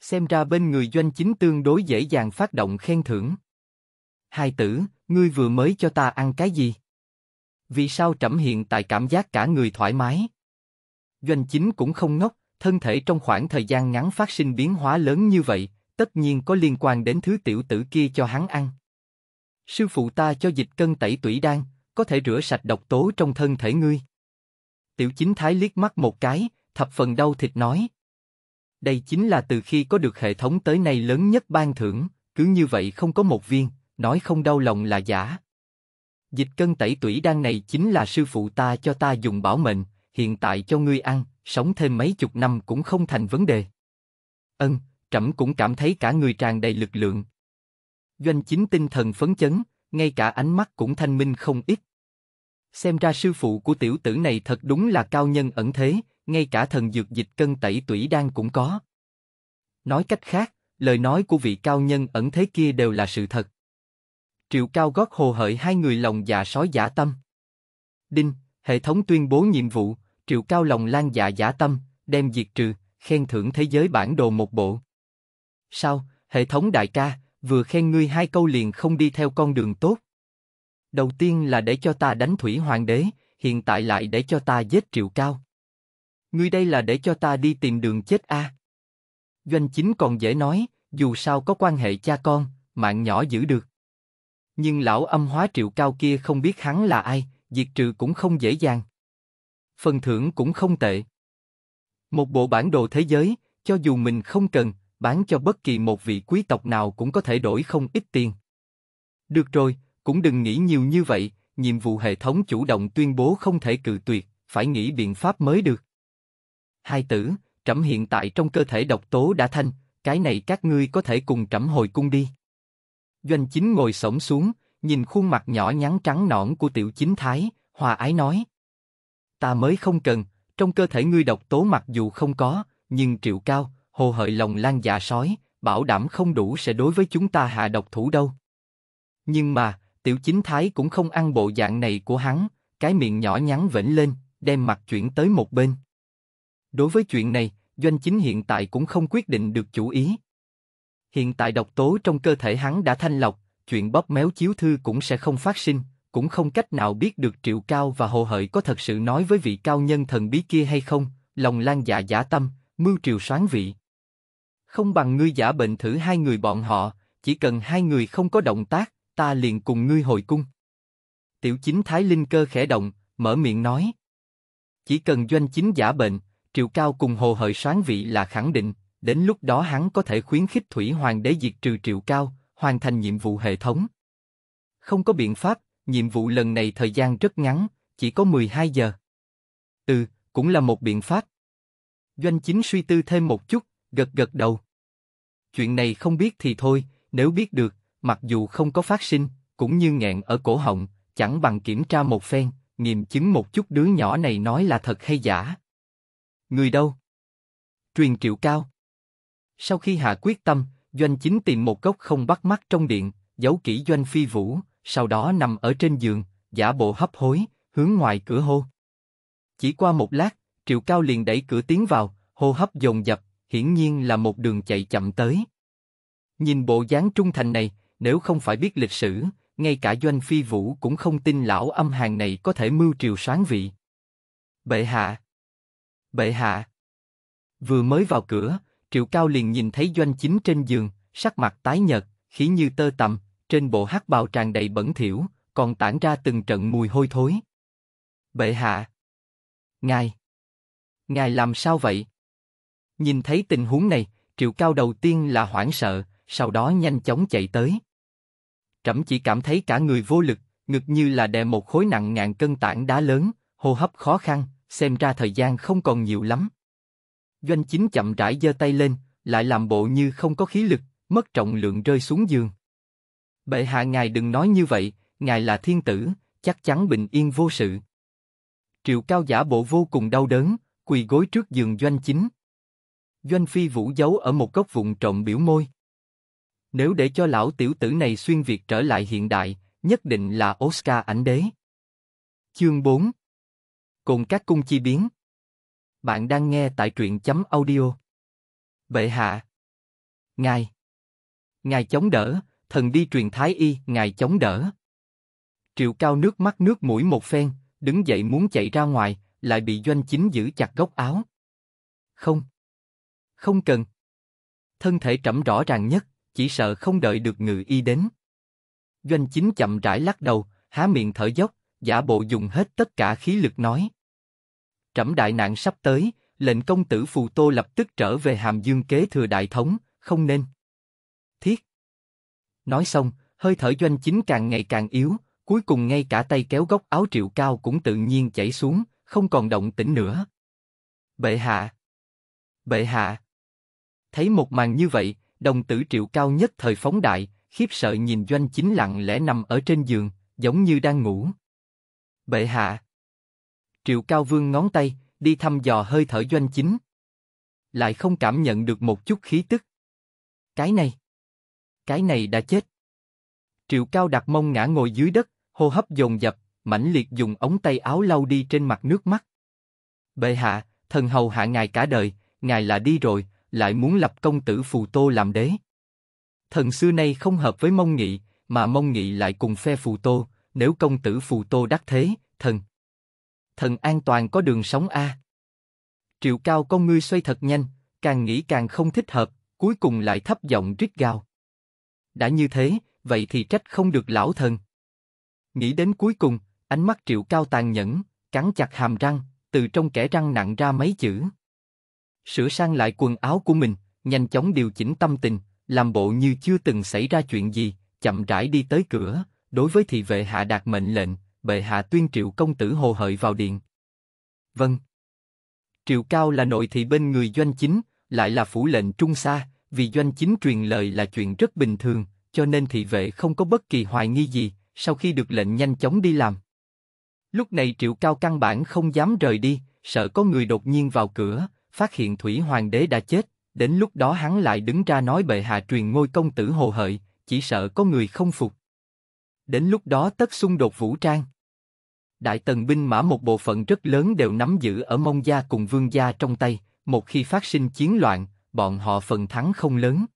Xem ra bên người doanh chính tương đối dễ dàng phát động khen thưởng. Hai tử, ngươi vừa mới cho ta ăn cái gì? Vì sao trẫm hiện tại cảm giác cả người thoải mái? Doanh chính cũng không ngốc, thân thể trong khoảng thời gian ngắn phát sinh biến hóa lớn như vậy, tất nhiên có liên quan đến thứ tiểu tử kia cho hắn ăn. Sư phụ ta cho dịch cân tẩy tủy đan, có thể rửa sạch độc tố trong thân thể ngươi. Tiểu chính thái liếc mắt một cái, thập phần đau thịt nói. Đây chính là từ khi có được hệ thống tới nay lớn nhất ban thưởng, cứ như vậy không có một viên, nói không đau lòng là giả. Dịch cân tẩy tủy đan này chính là sư phụ ta cho ta dùng bảo mệnh, hiện tại cho ngươi ăn, sống thêm mấy chục năm cũng không thành vấn đề. Ân, trẫm cũng cảm thấy cả người tràn đầy lực lượng. Doanh chính tinh thần phấn chấn, ngay cả ánh mắt cũng thanh minh không ít. Xem ra sư phụ của tiểu tử này thật đúng là cao nhân ẩn thế, ngay cả thần dược dịch cân tẩy tủy đan cũng có. Nói cách khác, lời nói của vị cao nhân ẩn thế kia đều là sự thật. Triệu cao gót hồ hởi hai người lòng dạ sói giả tâm. Đinh, hệ thống tuyên bố nhiệm vụ, triệu cao lòng lan dạ giả tâm, đem diệt trừ, khen thưởng thế giới bản đồ một bộ. Sao, hệ thống đại ca, vừa khen ngươi hai câu liền không đi theo con đường tốt. Đầu tiên là để cho ta đánh thủy hoàng đế, hiện tại lại để cho ta giết triệu cao. Ngươi đây là để cho ta đi tìm đường chết a? À? Doanh chính còn dễ nói, dù sao có quan hệ cha con, mạng nhỏ giữ được. Nhưng lão âm hóa triệu cao kia không biết hắn là ai, diệt trừ cũng không dễ dàng. Phần thưởng cũng không tệ. Một bộ bản đồ thế giới, cho dù mình không cần, bán cho bất kỳ một vị quý tộc nào cũng có thể đổi không ít tiền. Được rồi, cũng đừng nghĩ nhiều như vậy, nhiệm vụ hệ thống chủ động tuyên bố không thể cự tuyệt, phải nghĩ biện pháp mới được. Hai tử, trẫm hiện tại trong cơ thể độc tố đã thanh, cái này các ngươi có thể cùng trẫm hồi cung đi. Doanh chính ngồi sổng xuống, nhìn khuôn mặt nhỏ nhắn trắng nõn của tiểu chính thái, hòa ái nói. Ta mới không cần, trong cơ thể ngươi độc tố mặc dù không có, nhưng triệu cao, hồ hợi lòng lan dạ sói, bảo đảm không đủ sẽ đối với chúng ta hạ độc thủ đâu. Nhưng mà, tiểu chính thái cũng không ăn bộ dạng này của hắn, cái miệng nhỏ nhắn vểnh lên, đem mặt chuyển tới một bên. Đối với chuyện này, doanh chính hiện tại cũng không quyết định được chủ ý. Hiện tại độc tố trong cơ thể hắn đã thanh lọc, chuyện bóp méo chiếu thư cũng sẽ không phát sinh, cũng không cách nào biết được triệu cao và hồ hợi có thật sự nói với vị cao nhân thần bí kia hay không, lòng lan dạ giả tâm, mưu triều soán vị. Không bằng ngươi giả bệnh thử hai người bọn họ, chỉ cần hai người không có động tác, ta liền cùng ngươi hồi cung. Tiểu chính Thái Linh cơ khẽ động, mở miệng nói. Chỉ cần doanh chính giả bệnh, triệu cao cùng hồ hợi soán vị là khẳng định, đến lúc đó hắn có thể khuyến khích Thủy Hoàng đế diệt trừ triệu cao, hoàn thành nhiệm vụ hệ thống. Không có biện pháp, nhiệm vụ lần này thời gian rất ngắn, chỉ có 12 giờ. Ừ, cũng là một biện pháp. Doanh chính suy tư thêm một chút, gật gật đầu. Chuyện này không biết thì thôi, nếu biết được, mặc dù không có phát sinh, cũng như nghẹn ở cổ họng, chẳng bằng kiểm tra một phen, nghiệm chứng một chút đứa nhỏ này nói là thật hay giả. Người đâu? Truyền triệu cao. Sau khi hạ quyết tâm, doanh chính tìm một góc không bắt mắt trong điện, giấu kỹ doanh phi vũ, sau đó nằm ở trên giường, giả bộ hấp hối, hướng ngoài cửa hô. Chỉ qua một lát, Triệu Cao liền đẩy cửa tiến vào, hô hấp dồn dập, hiển nhiên là một đường chạy chậm tới. Nhìn bộ dáng trung thành này, nếu không phải biết lịch sử, ngay cả Doanh Phi Vũ cũng không tin lão âm hàng này có thể mưu triều soán vị. Bệ hạ! Bệ hạ! Vừa mới vào cửa, Triệu Cao liền nhìn thấy Doanh Chính trên giường, sắc mặt tái nhợt, khí như tơ tằm, trên bộ hắc bào tràn đầy bẩn thỉu, còn tản ra từng trận mùi hôi thối. Bệ hạ! Ngài! Ngài làm sao vậy? Nhìn thấy tình huống này, Triệu Cao đầu tiên là hoảng sợ, sau đó nhanh chóng chạy tới. Trẫm chỉ cảm thấy cả người vô lực, ngực như là đè một khối nặng ngàn cân tảng đá lớn, hô hấp khó khăn, xem ra thời gian không còn nhiều lắm. Doanh chính chậm rãi giơ tay lên, lại làm bộ như không có khí lực, mất trọng lượng rơi xuống giường. Bệ hạ ngài đừng nói như vậy, ngài là thiên tử, chắc chắn bình yên vô sự. Triệu cao giả bộ vô cùng đau đớn, quỳ gối trước giường doanh chính. Doanh phi vũ giấu ở một góc vụn trộm biểu môi. Nếu để cho lão tiểu tử này xuyên việt trở lại hiện đại, nhất định là Oscar ảnh đế. Chương 4 Cùng các cung chi biến Bạn đang nghe tại truyện chấm audio. Bệ hạ Ngài Ngài chống đỡ, thần đi truyền thái y, ngài chống đỡ. Triệu cao nước mắt nước mũi một phen, đứng dậy muốn chạy ra ngoài, lại bị doanh chính giữ chặt góc áo. Không. Không cần. Thân thể trẫm rõ ràng nhất, chỉ sợ không đợi được ngự y đến. Doanh chính chậm rãi lắc đầu, há miệng thở dốc, giả bộ dùng hết tất cả khí lực nói. Trẫm đại nạn sắp tới, lệnh công tử phù tô lập tức trở về hàm dương kế thừa đại thống, không nên. Thiết. Nói xong, hơi thở doanh chính càng ngày càng yếu, cuối cùng ngay cả tay kéo góc áo triệu cao cũng tự nhiên chảy xuống, không còn động tĩnh nữa. Bệ hạ. Bệ hạ. Thấy một màn như vậy, đồng tử triệu cao nhất thời phóng đại, khiếp sợ nhìn doanh chính lặng lẽ nằm ở trên giường, giống như đang ngủ. Bệ hạ. Triệu cao vương ngón tay, đi thăm dò hơi thở doanh chính. Lại không cảm nhận được một chút khí tức. Cái này. Cái này đã chết. Triệu cao đặt mông ngã ngồi dưới đất, hô hấp dồn dập, mãnh liệt dùng ống tay áo lau đi trên mặt nước mắt. Bệ hạ, thần hầu hạ ngài cả đời, ngài là đi rồi, lại muốn lập công tử phù tô làm đế. Thần xưa nay không hợp với mông nghị, mà mông nghị lại cùng phe phù tô, nếu công tử phù tô đắc thế, thần. Thần an toàn có đường sống a. Triệu cao con ngươi xoay thật nhanh, càng nghĩ càng không thích hợp, cuối cùng lại thấp giọng rít gào. Đã như thế, vậy thì trách không được lão thần. Nghĩ đến cuối cùng, ánh mắt triệu cao tàn nhẫn, cắn chặt hàm răng, từ trong kẽ răng nặng ra mấy chữ. Sửa sang lại quần áo của mình, nhanh chóng điều chỉnh tâm tình, làm bộ như chưa từng xảy ra chuyện gì, chậm rãi đi tới cửa, đối với thị vệ hạ đạt mệnh lệnh, bệ hạ tuyên triệu công tử hồ hợi vào điện. Vâng. Triệu Cao là nội thị bên người doanh chính, lại là phủ lệnh trung xa, vì doanh chính truyền lời là chuyện rất bình thường, cho nên thị vệ không có bất kỳ hoài nghi gì, sau khi được lệnh nhanh chóng đi làm. Lúc này Triệu Cao căn bản không dám rời đi, sợ có người đột nhiên vào cửa, phát hiện Thủy Hoàng đế đã chết, đến lúc đó hắn lại đứng ra nói bệ hạ truyền ngôi công tử hồ hợi, chỉ sợ có người không phục. Đến lúc đó tất xung đột vũ trang. Đại tần binh mã một bộ phận rất lớn đều nắm giữ ở mông gia cùng vương gia trong tay, một khi phát sinh chiến loạn, bọn họ phần thắng không lớn.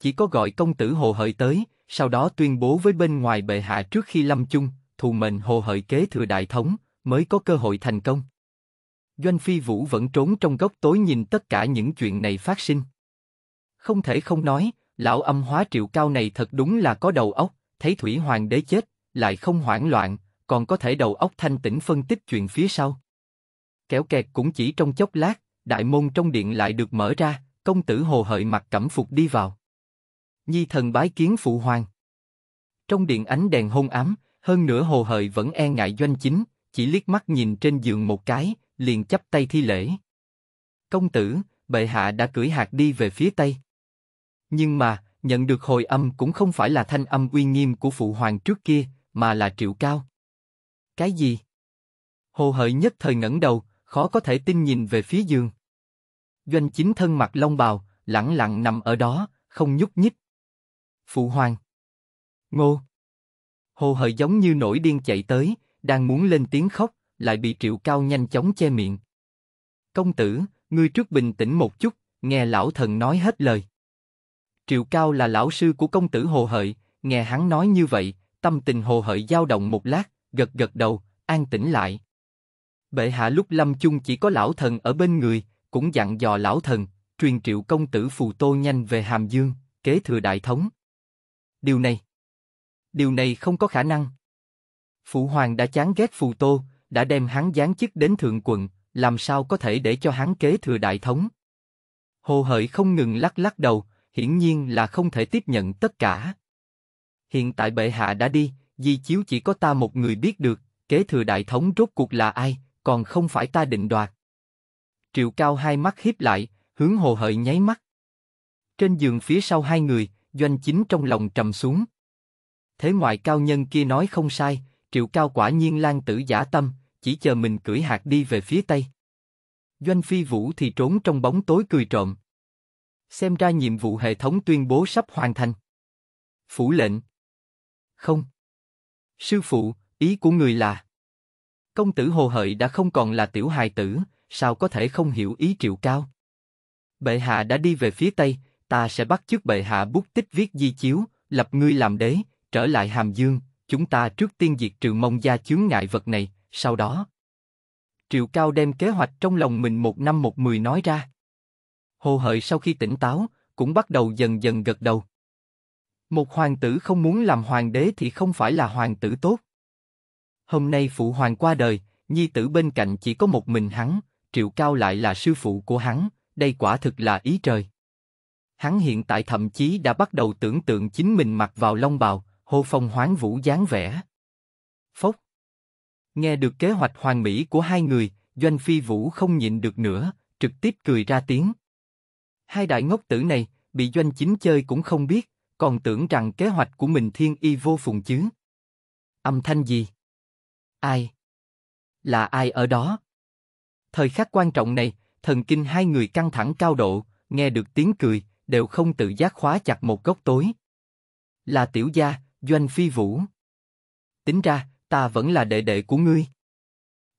Chỉ có gọi công tử hồ hợi tới, sau đó tuyên bố với bên ngoài bệ hạ trước khi lâm chung, thù mệnh hồ hợi kế thừa đại thống, mới có cơ hội thành công. Doanh Phi Vũ vẫn trốn trong góc tối nhìn tất cả những chuyện này phát sinh. Không thể không nói, lão âm hóa triệu cao này thật đúng là có đầu óc, thấy Thủy Hoàng đế chết, lại không hoảng loạn, còn có thể đầu óc thanh tĩnh phân tích chuyện phía sau. Kéo kẹt cũng chỉ trong chốc lát, đại môn trong điện lại được mở ra, công tử hồ hợi mặc cẩm phục đi vào. Nhi thần bái kiến phụ hoàng. Trong điện ánh đèn hôn ám, hơn nữa hồ hợi vẫn e ngại doanh chính, chỉ liếc mắt nhìn trên giường một cái, liền chắp tay thi lễ. Công tử, bệ hạ đã cưỡi hạt đi về phía tây. Nhưng mà, nhận được hồi âm cũng không phải là thanh âm uy nghiêm của phụ hoàng trước kia, mà là triệu cao. Cái gì? Hồ hợi nhất thời ngẩng đầu, khó có thể tin nhìn về phía giường. Doanh chính thân mặc long bào, lẳng lặng nằm ở đó, không nhúc nhích. Phụ hoàng. Ngô. Hồ hợi giống như nổi điên chạy tới, đang muốn lên tiếng khóc, lại bị Triệu Cao nhanh chóng che miệng. Công tử, ngươi trước bình tĩnh một chút, nghe lão thần nói hết lời. Triệu Cao là lão sư của công tử Hồ Hợi, nghe hắn nói như vậy, tâm tình Hồ Hợi dao động một lát, gật gật đầu, an tĩnh lại. Bệ hạ lúc lâm chung chỉ có lão thần ở bên người, cũng dặn dò lão thần, truyền triệu công tử phù tô nhanh về Hàm Dương, kế thừa đại thống. Điều này, điều này không có khả năng. Phụ hoàng đã chán ghét phù tô, đã đem hắn giáng chức đến thượng quận, làm sao có thể để cho hắn kế thừa đại thống? Hồ Hợi không ngừng lắc lắc đầu, hiển nhiên là không thể tiếp nhận tất cả. Hiện tại bệ hạ đã đi, di chiếu chỉ có ta một người biết được, kế thừa đại thống rốt cuộc là ai, còn không phải ta định đoạt. Triệu Cao hai mắt híp lại, hướng Hồ Hợi nháy mắt. Trên giường phía sau hai người, Doanh Chính trong lòng trầm xuống. Thế ngoại cao nhân kia nói không sai, Triệu Cao quả nhiên lan tử giả tâm, chỉ chờ mình cưỡi hạt đi về phía tây. Doanh Phi Vũ thì trốn trong bóng tối cười trộm. Xem ra nhiệm vụ hệ thống tuyên bố sắp hoàn thành. Phủ lệnh. Không. Sư phụ, ý của người là. Công tử Hồ Hợi đã không còn là tiểu hài tử, sao có thể không hiểu ý triệu cao. Bệ hạ đã đi về phía Tây, ta sẽ bắt chước bệ hạ bút tích viết di chiếu, lập ngươi làm đế, trở lại Hàm Dương, chúng ta trước tiên diệt trừ mông gia chướng ngại vật này, sau đó. Triệu Cao đem kế hoạch trong lòng mình một năm một mười nói ra. Hồ Hợi sau khi tỉnh táo, cũng bắt đầu dần dần gật đầu. Một hoàng tử không muốn làm hoàng đế thì không phải là hoàng tử tốt. Hôm nay phụ hoàng qua đời, nhi tử bên cạnh chỉ có một mình hắn, Triệu Cao lại là sư phụ của hắn, đây quả thực là ý trời. Hắn hiện tại thậm chí đã bắt đầu tưởng tượng chính mình mặc vào long bào, hô phong hoán vũ dáng vẻ. Phốc. Nghe được kế hoạch hoàn mỹ của hai người, Doanh Phi Vũ không nhịn được nữa, trực tiếp cười ra tiếng. Hai đại ngốc tử này, bị Doanh Chính chơi cũng không biết, còn tưởng rằng kế hoạch của mình thiên y vô phùng chứ. Âm thanh gì? Ai? Là ai ở đó? Thời khắc quan trọng này, thần kinh hai người căng thẳng cao độ, nghe được tiếng cười, đều không tự giác khóa chặt một góc tối. Là tiểu gia, Doanh Phi Vũ. Tính ra, ta vẫn là đệ đệ của ngươi.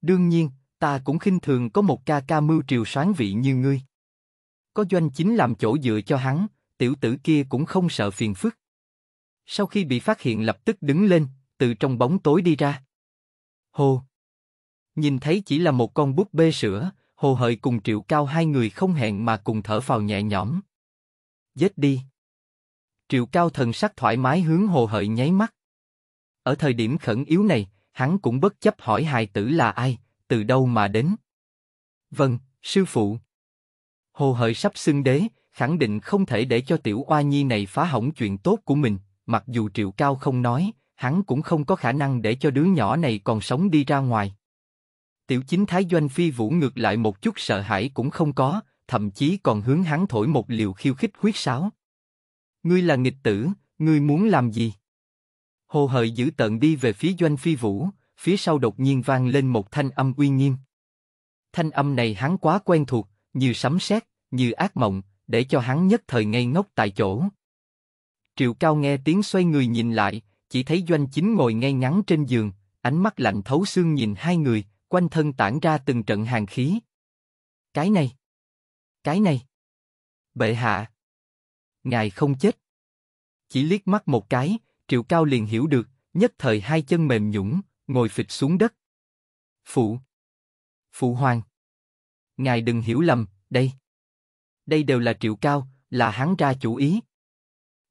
Đương nhiên, ta cũng khinh thường có một ca ca mưu triều sáng vị như ngươi. Có Doanh chính làm chỗ dựa cho hắn, tiểu tử kia cũng không sợ phiền phức. Sau khi bị phát hiện lập tức đứng lên, từ trong bóng tối đi ra. Hồ! Nhìn thấy chỉ là một con búp bê sữa, Hồ Hợi cùng Triệu Cao hai người không hẹn mà cùng thở phào nhẹ nhõm. Dết đi! Triệu Cao thần sắc thoải mái hướng Hồ Hợi nháy mắt. Ở thời điểm khẩn yếu này, hắn cũng bất chấp hỏi hài tử là ai, từ đâu mà đến. Vâng, sư phụ. Hồ Hợi sắp xưng đế, khẳng định không thể để cho tiểu oa nhi này phá hỏng chuyện tốt của mình, mặc dù Triệu Cao không nói, hắn cũng không có khả năng để cho đứa nhỏ này còn sống đi ra ngoài. Tiểu chính thái doanh phi vũ ngược lại một chút sợ hãi cũng không có, thậm chí còn hướng hắn thổi một liều khiêu khích huyết sáo. Ngươi là nghịch tử, ngươi muốn làm gì? Hồ hợi giữ tận đi về phía doanh phi vũ, phía sau đột nhiên vang lên một thanh âm uy nghiêm. Thanh âm này hắn quá quen thuộc, như sấm sét, như ác mộng, để cho hắn nhất thời ngây ngốc tại chỗ. Triệu Cao nghe tiếng xoay người nhìn lại, chỉ thấy Doanh Chính ngồi ngay ngắn trên giường, ánh mắt lạnh thấu xương nhìn hai người, quanh thân tản ra từng trận hàn khí. Cái này, cái này, bệ hạ, ngài không chết. Chỉ liếc mắt một cái, Triệu Cao liền hiểu được, nhất thời hai chân mềm nhũn, ngồi phịch xuống đất. Phụ, phụ hoàng, ngài đừng hiểu lầm, đây, đây đều là Triệu Cao, là hắn ra chủ ý.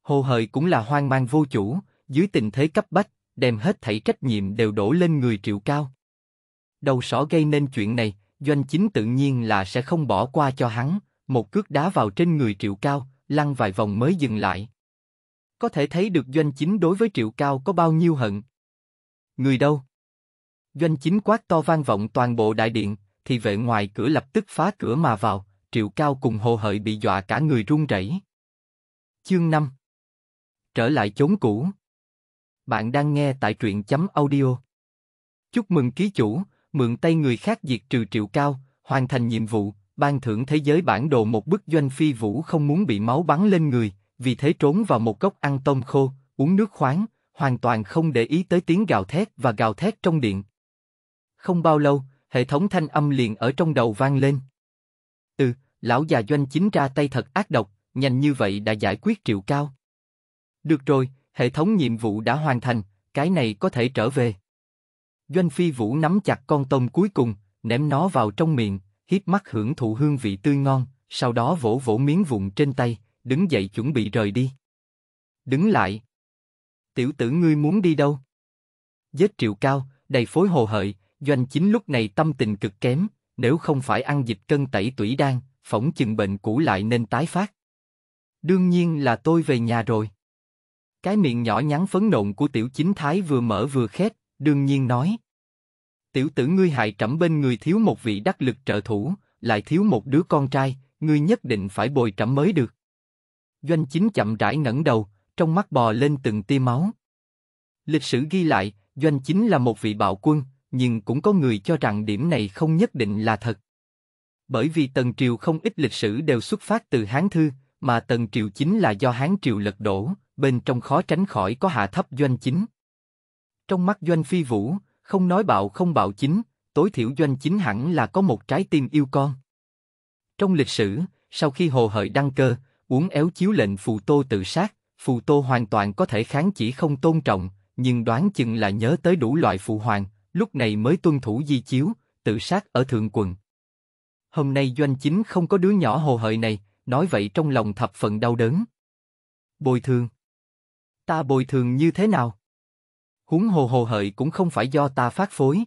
Hồ Hời cũng là hoang mang vô chủ, dưới tình thế cấp bách, đem hết thảy trách nhiệm đều đổ lên người Triệu Cao. Đầu sỏ gây nên chuyện này, Doanh Chính tự nhiên là sẽ không bỏ qua cho hắn, một cước đá vào trên người Triệu Cao, lăn vài vòng mới dừng lại. Có thể thấy được Doanh Chính đối với Triệu Cao có bao nhiêu hận. Người đâu? Doanh Chính quát to vang vọng toàn bộ đại điện, thì vệ ngoài cửa lập tức phá cửa mà vào, Triệu Cao cùng Hồ Hợi bị dọa cả người run rẩy. Chương 5 Trở lại chốn cũ Bạn đang nghe tại truyện chấm audio. Chúc mừng ký chủ, mượn tay người khác diệt trừ Triệu Cao, hoàn thành nhiệm vụ, ban thưởng thế giới bản đồ một bức doanh phi vũ không muốn bị máu bắn lên người, vì thế trốn vào một góc ăn tôm khô, uống nước khoáng, hoàn toàn không để ý tới tiếng gào thét và gào thét trong điện. Không bao lâu, hệ thống thanh âm liền ở trong đầu vang lên. Ừ, lão già doanh chính ra tay thật ác độc, nhanh như vậy đã giải quyết triệu cao. Được rồi, hệ thống nhiệm vụ đã hoàn thành, cái này có thể trở về. Doanh Phi Vũ nắm chặt con tôm cuối cùng, ném nó vào trong miệng, hít mắt hưởng thụ hương vị tươi ngon, sau đó vỗ vỗ miếng vụn trên tay, đứng dậy chuẩn bị rời đi. Đứng lại. Tiểu tử ngươi muốn đi đâu? Giết triệu cao, đầy phối hồ hợi, doanh chính lúc này tâm tình cực kém, nếu không phải ăn dịch cân tẩy tủy đan, phỏng chừng bệnh cũ lại nên tái phát. Đương nhiên là tôi về nhà rồi. Cái miệng nhỏ nhắn phấn nộn của tiểu chính thái vừa mở vừa khét, đương nhiên nói. Tiểu tử ngươi hại trẫm bên người thiếu một vị đắc lực trợ thủ, lại thiếu một đứa con trai, ngươi nhất định phải bồi trẫm mới được. Doanh chính chậm rãi ngẩng đầu, trong mắt bò lên từng tia máu. Lịch sử ghi lại, Doanh chính là một vị bạo quân, nhưng cũng có người cho rằng điểm này không nhất định là thật. Bởi vì Tần Triều không ít lịch sử đều xuất phát từ Hán Thư, mà Tần Triều chính là do Hán Triều lật đổ, bên trong khó tránh khỏi có hạ thấp Doanh chính. Trong mắt Doanh Phi Vũ, không nói bạo không bạo chính, tối thiểu Doanh chính hẳn là có một trái tim yêu con. Trong lịch sử, sau khi Hồ Hợi đăng cơ, uống éo chiếu lệnh Phù Tô tự sát, Phù Tô hoàn toàn có thể kháng chỉ không tôn trọng, nhưng đoán chừng là nhớ tới đủ loại phụ hoàng, lúc này mới tuân thủ di chiếu, tự sát ở thượng quần. Hôm nay doanh chính không có đứa nhỏ hồ hợi này, nói vậy trong lòng thập phần đau đớn. Bồi thường. Ta bồi thường như thế nào? Huống hồ hồ hợi cũng không phải do ta phát phối.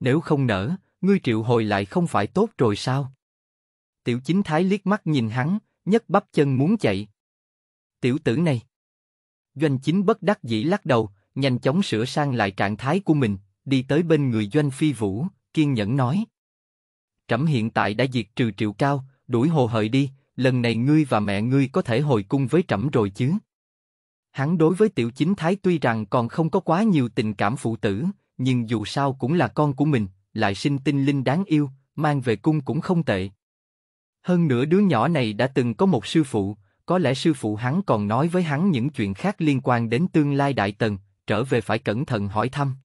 Nếu không nở ngươi triệu hồi lại không phải tốt rồi sao? Tiểu chính thái liếc mắt nhìn hắn, nhấc bắp chân muốn chạy. Tiểu tử này. Doanh chính bất đắc dĩ lắc đầu, nhanh chóng sửa sang lại trạng thái của mình, đi tới bên người Doanh Phi Vũ, kiên nhẫn nói. Trẫm hiện tại đã diệt trừ triệu cao, đuổi hồ hợi đi, lần này ngươi và mẹ ngươi có thể hồi cung với trẫm rồi chứ? Hắn đối với tiểu chính thái tuy rằng còn không có quá nhiều tình cảm phụ tử, nhưng dù sao cũng là con của mình, lại sinh tinh linh đáng yêu, mang về cung cũng không tệ. Hơn nữa đứa nhỏ này đã từng có một sư phụ, có lẽ sư phụ hắn còn nói với hắn những chuyện khác liên quan đến tương lai đại tần, trở về phải cẩn thận hỏi thăm.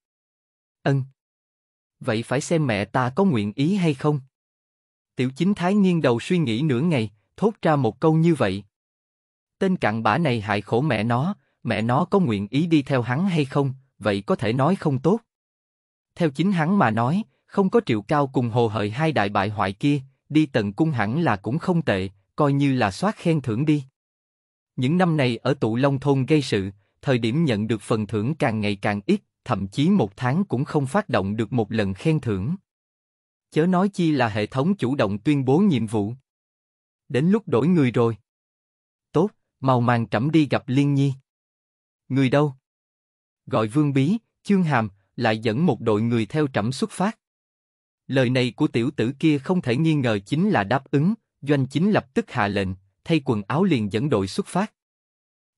Ân. Vậy phải xem mẹ ta có nguyện ý hay không? Tiểu chính thái nghiêng đầu suy nghĩ nửa ngày, thốt ra một câu như vậy. Tên cặn bã này hại khổ mẹ nó, mẹ nó có nguyện ý đi theo hắn hay không, vậy có thể nói không tốt. Theo chính hắn mà nói, không có triệu cao cùng hồ hợi hai đại bại hoại kia, đi tận cung hẳn là cũng không tệ, coi như là soát khen thưởng đi. Những năm này ở tụ Long thôn gây sự, thời điểm nhận được phần thưởng càng ngày càng ít, thậm chí một tháng cũng không phát động được một lần khen thưởng. Chớ nói chi là hệ thống chủ động tuyên bố nhiệm vụ. Đến lúc đổi người rồi. Tốt, màu màng trẫm đi gặp Liên Nhi. Người đâu? Gọi Vương Bí, Chương Hàm, lại dẫn một đội người theo trẫm xuất phát. Lời này của tiểu tử kia không thể nghi ngờ chính là đáp ứng, doanh chính lập tức hạ lệnh, thay quần áo liền dẫn đội xuất phát.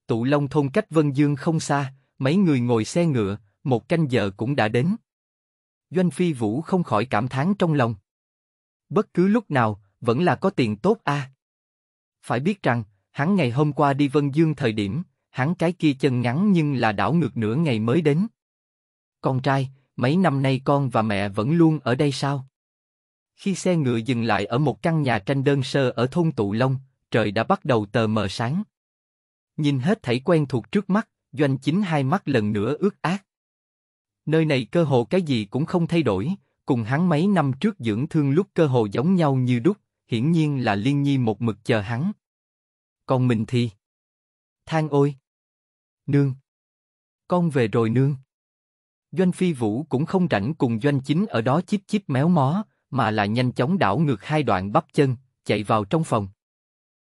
Tụ Long thôn cách Vân Dương không xa, mấy người ngồi xe ngựa, một canh giờ cũng đã đến. Doanh Phi Vũ không khỏi cảm thán trong lòng. Bất cứ lúc nào, vẫn là có tiền tốt a. Phải biết rằng, hắn ngày hôm qua đi Vân Dương thời điểm, hắn cái kia chân ngắn nhưng là đảo ngược nửa ngày mới đến. Con trai, mấy năm nay con và mẹ vẫn luôn ở đây sao? Khi xe ngựa dừng lại ở một căn nhà tranh đơn sơ ở thôn Tụ Long, trời đã bắt đầu tờ mờ sáng. Nhìn hết thảy quen thuộc trước mắt, doanh chính hai mắt lần nữa ướt át. Nơi này cơ hồ cái gì cũng không thay đổi, cùng hắn mấy năm trước dưỡng thương lúc cơ hồ giống nhau như đúc, hiển nhiên là liên nhi một mực chờ hắn. Còn mình thì... Thang ôi! Nương! Con về rồi nương! Doanh Phi Vũ cũng không rảnh cùng Doanh Chính ở đó chíp chíp méo mó, mà là nhanh chóng đảo ngược hai đoạn bắp chân, chạy vào trong phòng.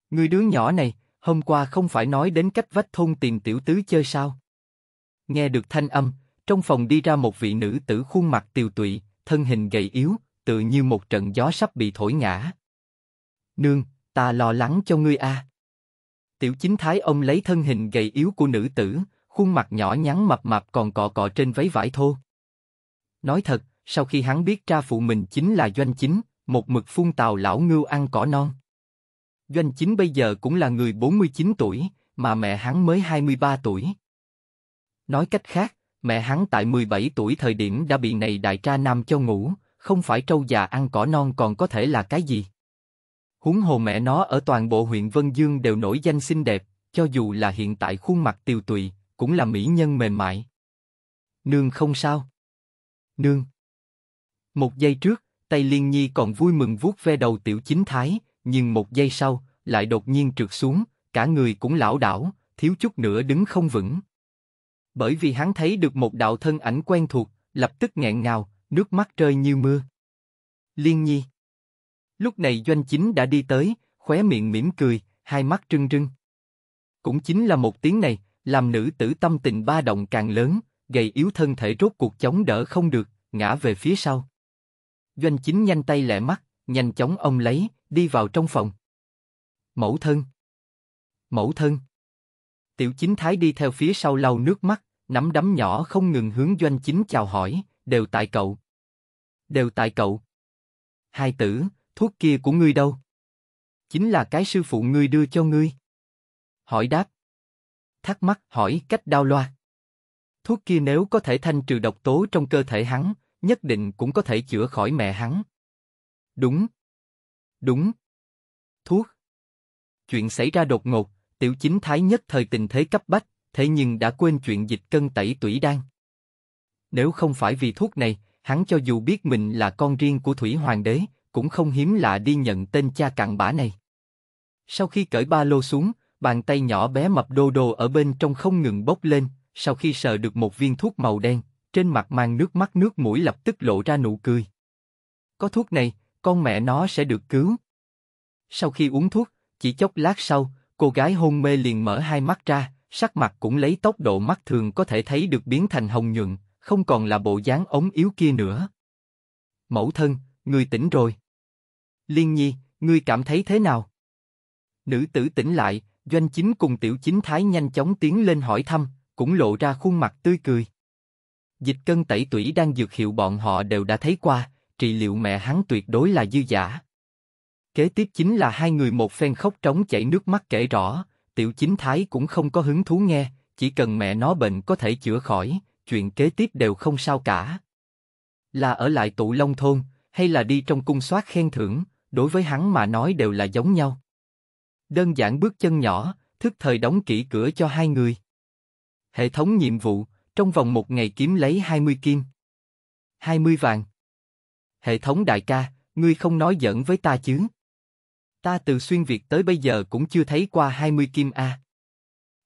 Người đứa nhỏ này, hôm qua không phải nói đến cách vách thôn tìm tiểu tứ chơi sao? Nghe được thanh âm, trong phòng đi ra một vị nữ tử khuôn mặt tiều tụy, thân hình gầy yếu, tự như một trận gió sắp bị thổi ngã. Nương, ta lo lắng cho ngươi a. Tiểu chính thái ông lấy thân hình gầy yếu của nữ tử, khuôn mặt nhỏ nhắn mập mạp còn cọ cọ trên váy vải thô. Nói thật, sau khi hắn biết cha phụ mình chính là doanh chính, một mực phun tàu lão ngưu ăn cỏ non. Doanh chính bây giờ cũng là người 49 tuổi, mà mẹ hắn mới 23 tuổi. Nói cách khác, mẹ hắn tại 17 tuổi thời điểm đã bị này đại tra nam cho ngủ, không phải trâu già ăn cỏ non còn có thể là cái gì. Huống hồ mẹ nó ở toàn bộ huyện Vân Dương đều nổi danh xinh đẹp, cho dù là hiện tại khuôn mặt tiều tụy, cũng là mỹ nhân mềm mại. Nương không sao. Nương. Một giây trước, tay Liên Nhi còn vui mừng vuốt ve đầu tiểu chính thái, nhưng một giây sau, lại đột nhiên trượt xuống, cả người cũng lão đảo, thiếu chút nữa đứng không vững. Bởi vì hắn thấy được một đạo thân ảnh quen thuộc, lập tức nghẹn ngào, nước mắt rơi như mưa. Liên Nhi. Lúc này Doanh Chính đã đi tới, khóe miệng mỉm cười, hai mắt trưng trưng. Cũng chính là một tiếng này, làm nữ tử tâm tình ba động càng lớn, gầy yếu thân thể rốt cuộc chống đỡ không được, ngã về phía sau. Doanh Chính nhanh tay lẹ mắt, nhanh chóng ông lấy, đi vào trong phòng. Mẫu thân. Mẫu thân. Tiểu Chính Thái đi theo phía sau lau nước mắt, nắm đấm nhỏ không ngừng hướng Doanh Chính chào hỏi, đều tại cậu. Đều tại cậu. Hai tử, thuốc kia của ngươi đâu? Chính là cái sư phụ ngươi đưa cho ngươi. Hỏi đáp. Thắc mắc hỏi cách đao loa. Thuốc kia nếu có thể thanh trừ độc tố trong cơ thể hắn, nhất định cũng có thể chữa khỏi mẹ hắn. Đúng. Đúng. Thuốc. Chuyện xảy ra đột ngột, tiểu chính thái nhất thời tình thế cấp bách, thế nhưng đã quên chuyện dịch cân tẩy tủy đan. Nếu không phải vì thuốc này, hắn cho dù biết mình là con riêng của Thủy Hoàng đế, cũng không hiếm lạ đi nhận tên cha cặn bã này. Sau khi cởi ba lô xuống, bàn tay nhỏ bé mập đô đô ở bên trong không ngừng bốc lên, sau khi sờ được một viên thuốc màu đen, trên mặt mang nước mắt nước mũi lập tức lộ ra nụ cười. Có thuốc này, con mẹ nó sẽ được cứu. Sau khi uống thuốc, chỉ chốc lát sau, cô gái hôn mê liền mở hai mắt ra, sắc mặt cũng lấy tốc độ mắt thường có thể thấy được biến thành hồng nhuận, không còn là bộ dáng ống yếu kia nữa. Mẫu thân, người tỉnh rồi. Liên Nhi, ngươi cảm thấy thế nào? Nữ tử tỉnh lại, doanh chính cùng tiểu chính thái nhanh chóng tiến lên hỏi thăm, cũng lộ ra khuôn mặt tươi cười. Dịch cân tẩy tủy đang dược hiệu bọn họ đều đã thấy qua, trị liệu mẹ hắn tuyệt đối là dư giả. Kế tiếp chính là hai người một phen khóc trống chảy nước mắt kể rõ, tiểu chính thái cũng không có hứng thú nghe, chỉ cần mẹ nó bệnh có thể chữa khỏi, chuyện kế tiếp đều không sao cả. Là ở lại tụ long thôn, hay là đi trong cung soát khen thưởng, đối với hắn mà nói đều là giống nhau. Đơn giản bước chân nhỏ, thức thời đóng kỹ cửa cho hai người. Hệ thống nhiệm vụ, trong vòng một ngày kiếm lấy 20 kim. 20 vàng. Hệ thống đại ca, ngươi không nói giỡn với ta chứ? Ta từ xuyên Việt tới bây giờ cũng chưa thấy qua 20 kim A.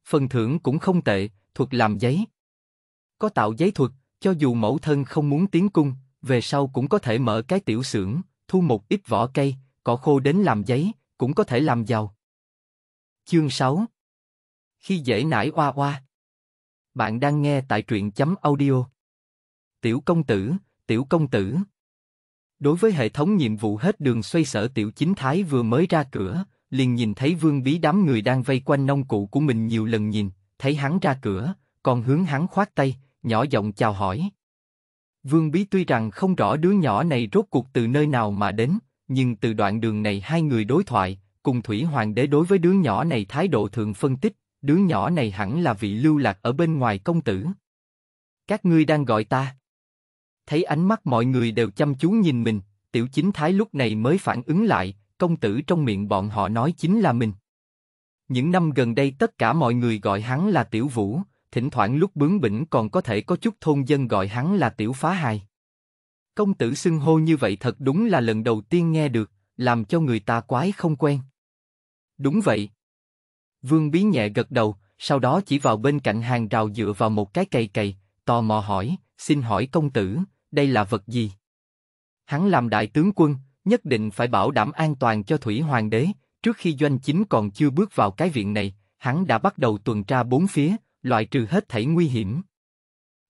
Phần thưởng cũng không tệ, thuật làm giấy. Có tạo giấy thuật, cho dù mẫu thân không muốn tiến cung, về sau cũng có thể mở cái tiểu xưởng, thu một ít vỏ cây, cỏ khô đến làm giấy, cũng có thể làm giàu. Chương 6 Khi dễ nải oa oa Bạn đang nghe tại truyện chấm audio. Tiểu công tử, tiểu công tử. Đối với hệ thống nhiệm vụ hết đường xoay sở tiểu chính thái vừa mới ra cửa, liền nhìn thấy vương bí đám người đang vây quanh nông cụ của mình nhiều lần nhìn, thấy hắn ra cửa, còn hướng hắn khoát tay, nhỏ giọng chào hỏi. Vương bí tuy rằng không rõ đứa nhỏ này rốt cuộc từ nơi nào mà đến, nhưng từ đoạn đường này hai người đối thoại, cùng Thủy Hoàng đế đối với đứa nhỏ này thái độ thường phân tích, đứa nhỏ này hẳn là vị lưu lạc ở bên ngoài công tử. Các ngươi đang gọi ta. Thấy ánh mắt mọi người đều chăm chú nhìn mình, tiểu chính thái lúc này mới phản ứng lại, công tử trong miệng bọn họ nói chính là mình. Những năm gần đây tất cả mọi người gọi hắn là tiểu vũ, thỉnh thoảng lúc bướng bỉnh còn có thể có chút thôn dân gọi hắn là tiểu phá hài. Công tử xưng hô như vậy thật đúng là lần đầu tiên nghe được, làm cho người ta quái không quen. Đúng vậy. Vương Bí nhẹ gật đầu, sau đó chỉ vào bên cạnh hàng rào dựa vào một cái cây cày, tò mò hỏi, xin hỏi công tử, đây là vật gì? Hắn làm đại tướng quân, nhất định phải bảo đảm an toàn cho Thủy Hoàng đế, trước khi doanh chính còn chưa bước vào cái viện này, hắn đã bắt đầu tuần tra bốn phía, loại trừ hết thảy nguy hiểm.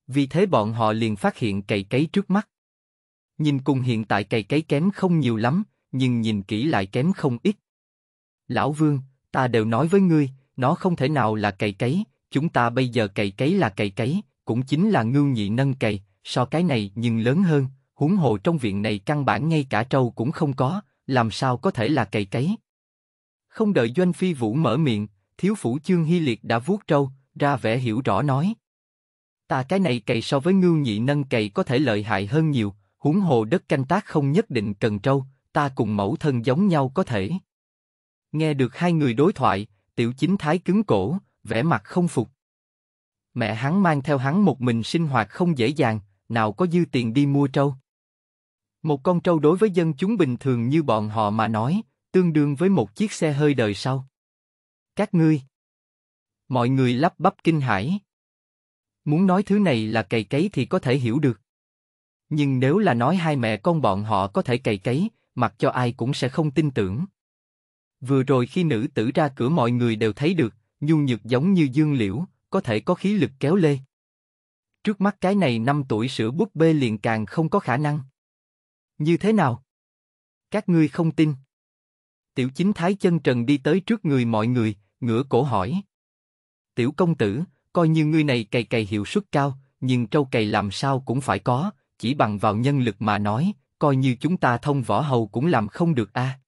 Vì thế bọn họ liền phát hiện cày cấy trước mắt. Nhìn cùng hiện tại cày cấy kém không nhiều lắm, nhưng nhìn kỹ lại kém không ít. Lão Vương, ta đều nói với ngươi, nó không thể nào là cày cấy, chúng ta bây giờ cày cấy là cày cấy, cũng chính là ngưu nhị nâng cày, so cái này nhưng lớn hơn, huống hồ trong viện này căn bản ngay cả trâu cũng không có, làm sao có thể là cày cấy. Không đợi Doanh Phi Vũ mở miệng, thiếu phủ Chương Hy Liệt đã vuốt trâu, ra vẻ hiểu rõ nói. Ta cái này cày so với ngưu nhị nâng cày có thể lợi hại hơn nhiều, huống hồ đất canh tác không nhất định cần trâu, ta cùng mẫu thân giống nhau có thể. Nghe được hai người đối thoại, tiểu chính thái cứng cổ, vẻ mặt không phục. Mẹ hắn mang theo hắn một mình sinh hoạt không dễ dàng, nào có dư tiền đi mua trâu. Một con trâu đối với dân chúng bình thường như bọn họ mà nói, tương đương với một chiếc xe hơi đời sau. Các ngươi. Mọi người lắp bắp kinh hãi. Muốn nói thứ này là cày cấy thì có thể hiểu được. Nhưng nếu là nói hai mẹ con bọn họ có thể cày cấy, mặc cho ai cũng sẽ không tin tưởng. Vừa rồi khi nữ tử ra cửa mọi người đều thấy được, nhu nhược giống như dương liễu, có thể có khí lực kéo lê. Trước mắt cái này năm tuổi sữa búp bê liền càng không có khả năng. Như thế nào? Các ngươi không tin. Tiểu chính thái chân trần đi tới trước người mọi người, ngửa cổ hỏi. Tiểu công tử, coi như ngươi này cày cày hiệu suất cao, nhưng trâu cày làm sao cũng phải có, chỉ bằng vào nhân lực mà nói, coi như chúng ta thông võ hầu cũng làm không được a.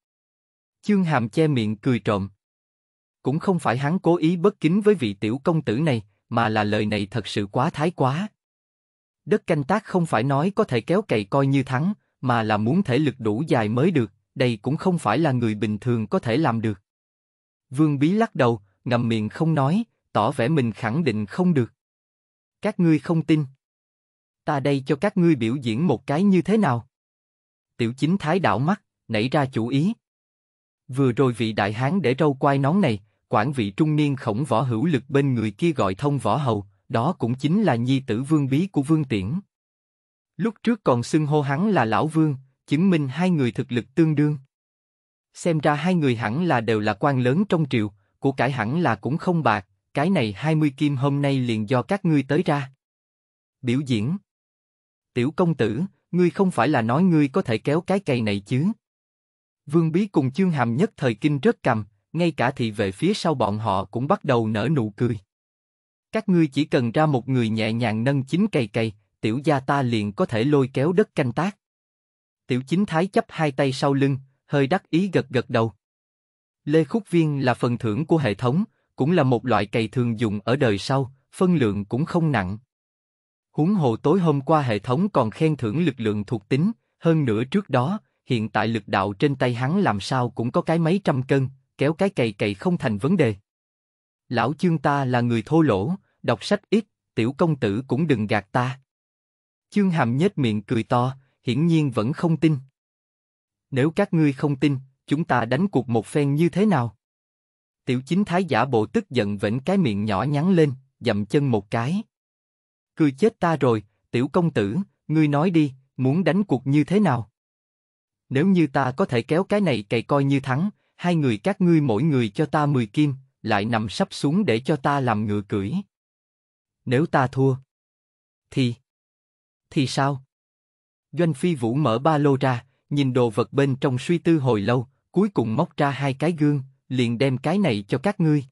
Chương Hàm che miệng cười trộm. Cũng không phải hắn cố ý bất kính với vị tiểu công tử này, mà là lời này thật sự quá thái quá. Đất canh tác không phải nói có thể kéo cày coi như thắng, mà là muốn thể lực đủ dài mới được, đây cũng không phải là người bình thường có thể làm được. Vương Bí lắc đầu, ngậm miệng không nói, tỏ vẻ mình khẳng định không được. Các ngươi không tin. Ta đây cho các ngươi biểu diễn một cái như thế nào? Tiểu chính thái đảo mắt, nảy ra chủ ý. Vừa rồi vị đại hán để râu quai nón này, quản vị trung niên khổng võ hữu lực bên người kia gọi thông võ hầu, đó cũng chính là nhi tử vương bí của vương tiễn. Lúc trước còn xưng hô hắn là lão vương, chứng minh hai người thực lực tương đương. Xem ra hai người hẳn là đều là quan lớn trong triều, của cải hẳn là cũng không bạc, cái này 20 kim hôm nay liền do các ngươi tới ra. Biểu diễn Tiểu công tử, ngươi không phải là nói ngươi có thể kéo cái cây này chứ? Vương Bí cùng Chương Hàm nhất thời kinh rất cầm, ngay cả thị vệ phía sau bọn họ cũng bắt đầu nở nụ cười. Các ngươi chỉ cần ra một người nhẹ nhàng nâng chính cây cây, tiểu gia ta liền có thể lôi kéo đất canh tác. Tiểu chính thái chấp hai tay sau lưng, hơi đắc ý gật gật đầu. Lê Khúc Viên là phần thưởng của hệ thống, cũng là một loại cày thường dùng ở đời sau, phân lượng cũng không nặng. Huống hồ tối hôm qua hệ thống còn khen thưởng lực lượng thuộc tính, hơn nữa trước đó, hiện tại lực đạo trên tay hắn làm sao cũng có cái mấy trăm cân, kéo cái cày cày không thành vấn đề. Lão chương ta là người thô lỗ, đọc sách ít, tiểu công tử cũng đừng gạt ta. Chương hàm nhếch miệng cười to, hiển nhiên vẫn không tin. Nếu các ngươi không tin, chúng ta đánh cuộc một phen như thế nào? Tiểu chính thái giả bộ tức giận vẫn cái miệng nhỏ nhắn lên, dậm chân một cái. Cười chết ta rồi, tiểu công tử, ngươi nói đi, muốn đánh cuộc như thế nào? Nếu như ta có thể kéo cái này cày coi như thắng, hai người các ngươi mỗi người cho ta 10 kim, lại nằm sắp xuống để cho ta làm ngựa cưỡi. Nếu ta thua, thì... thì sao? Doanh Phi Vũ mở ba lô ra, nhìn đồ vật bên trong suy tư hồi lâu, cuối cùng móc ra hai cái gương, liền đem cái này cho các ngươi.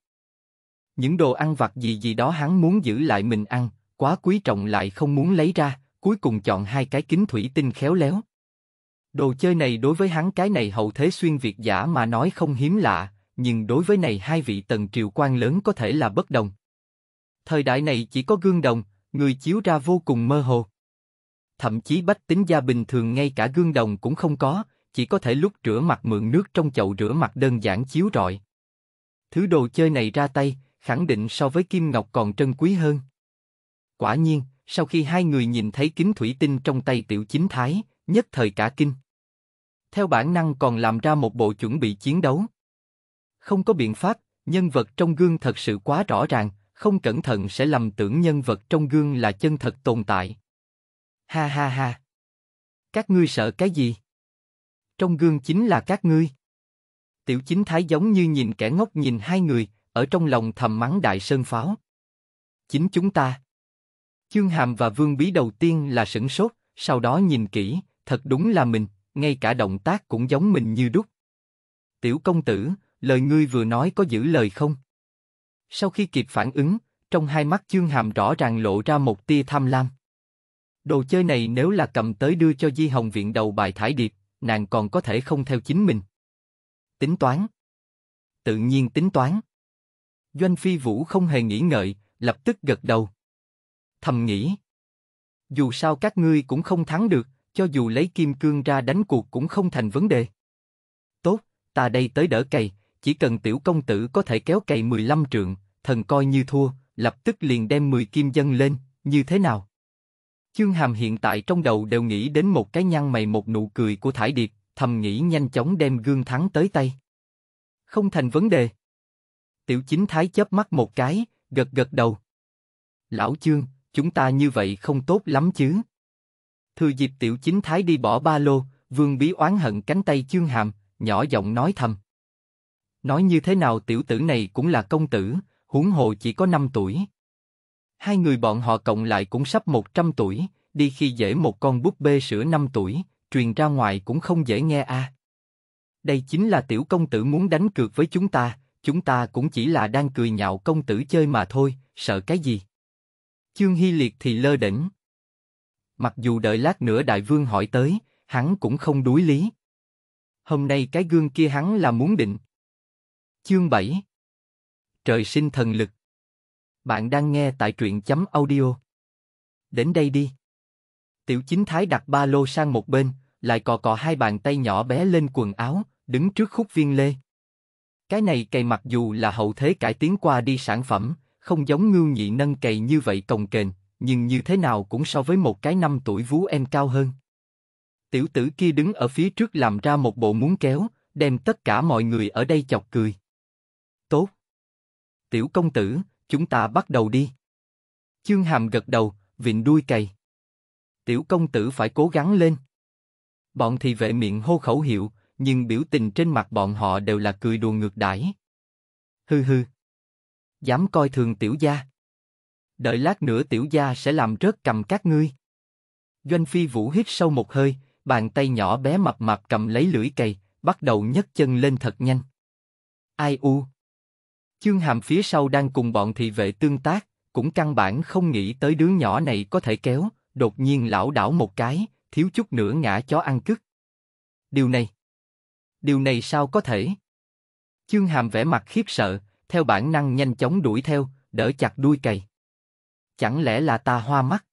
Những đồ ăn vặt gì gì đó hắn muốn giữ lại mình ăn, quá quý trọng lại không muốn lấy ra, cuối cùng chọn hai cái kính thủy tinh khéo léo. Đồ chơi này đối với hắn cái này hậu thế xuyên việt giả mà nói không hiếm lạ, nhưng đối với này hai vị tần triều quan lớn có thể là bất đồng. Thời đại này chỉ có gương đồng, người chiếu ra vô cùng mơ hồ. Thậm chí bách tính gia bình thường ngay cả gương đồng cũng không có, chỉ có thể lúc rửa mặt mượn nước trong chậu rửa mặt đơn giản chiếu rọi. Thứ đồ chơi này ra tay, khẳng định so với kim ngọc còn trân quý hơn. Quả nhiên, sau khi hai người nhìn thấy kính thủy tinh trong tay tiểu chính thái, nhất thời cả kinh. Theo bản năng còn làm ra một bộ chuẩn bị chiến đấu. Không có biện pháp, nhân vật trong gương thật sự quá rõ ràng, không cẩn thận sẽ lầm tưởng nhân vật trong gương là chân thật tồn tại. Ha ha ha. Các ngươi sợ cái gì? Trong gương chính là các ngươi. Tiểu chính thái giống như nhìn kẻ ngốc nhìn hai người, ở trong lòng thầm mắng đại sơn pháo. Chính chúng ta. Chương Hàm và Vương Bí đầu tiên là sửng sốt, sau đó nhìn kỹ, thật đúng là mình, ngay cả động tác cũng giống mình như đúc. Tiểu công tử, lời ngươi vừa nói có giữ lời không? Sau khi kịp phản ứng, trong hai mắt Chương Hàm rõ ràng lộ ra một tia tham lam. Đồ chơi này nếu là cầm tới đưa cho Di Hồng viện đầu bài thải điệp, nàng còn có thể không theo chính mình. Tính toán. Tự nhiên tính toán. Doanh Phi Vũ không hề nghĩ ngợi, lập tức gật đầu. thầm nghĩ. Dù sao các ngươi cũng không thắng được, cho dù lấy kim cương ra đánh cuộc cũng không thành vấn đề. Tốt, ta đây tới đỡ cày, chỉ cần tiểu công tử có thể kéo cày 15 trượng, thần coi như thua, lập tức liền đem 10 kim dân lên, như thế nào? Chương Hàm hiện tại trong đầu đều nghĩ đến một cái nhăn mày một nụ cười của Thải Điệp, thầm nghĩ nhanh chóng đem gương thắng tới tay. Không thành vấn đề. Tiểu chính thái chớp mắt một cái, gật gật đầu. Lão Chương, chúng ta như vậy không tốt lắm chứ? Thừa dịp tiểu chính thái đi bỏ ba lô, vương bí oán hận cánh tay Chương Hàm, nhỏ giọng nói thầm. Nói như thế nào tiểu tử này cũng là công tử, huống hồ chỉ có 5 tuổi. Hai người bọn họ cộng lại cũng sắp 100 tuổi, đi khi dễ một con búp bê sữa 5 tuổi, truyền ra ngoài cũng không dễ nghe a. Đây chính là tiểu công tử muốn đánh cược với chúng ta, chúng ta cũng chỉ là đang cười nhạo công tử chơi mà thôi, sợ cái gì? Chương Hy Liệt thì lơ đỉnh Mặc dù đợi lát nữa đại vương hỏi tới, hắn cũng không đuối lý. Hôm nay cái gương kia hắn là muốn định. Chương 7 Trời sinh thần lực Bạn đang nghe tại truyện chấm audio. Đến đây đi. Tiểu chính thái đặt ba lô sang một bên, lại cò cò hai bàn tay nhỏ bé lên quần áo, đứng trước khúc viên lê. Cái này cày mặc dù là hậu thế cải tiến qua đi sản phẩm, không giống ngưu nhị nâng cày như vậy cồng kềnh, nhưng như thế nào cũng so với một cái năm tuổi vú em cao hơn. Tiểu tử kia đứng ở phía trước làm ra một bộ muốn kéo, đem tất cả mọi người ở đây chọc cười. Tốt. Tiểu công tử, chúng ta bắt đầu đi. Chương Hàm gật đầu, vịn đuôi cày. Tiểu công tử phải cố gắng lên. Bọn thị vệ miệng hô khẩu hiệu, nhưng biểu tình trên mặt bọn họ đều là cười đùa ngược đãi. Hư hư. Dám coi thường tiểu gia. Đợi lát nữa tiểu gia sẽ làm rớt cầm các ngươi. Doanh phi vũ hít sâu một hơi, bàn tay nhỏ bé mập mạp cầm lấy lưỡi cày, bắt đầu nhấc chân lên thật nhanh. Ai u. Chương Hàm phía sau đang cùng bọn thị vệ tương tác, cũng căn bản không nghĩ tới đứa nhỏ này có thể kéo, đột nhiên lão đảo một cái, thiếu chút nữa ngã chó ăn cứt. Điều này, điều này sao có thể? Chương Hàm vẻ mặt khiếp sợ, theo bản năng nhanh chóng đuổi theo, đỡ chặt đuôi cày. Chẳng lẽ là ta hoa mắt?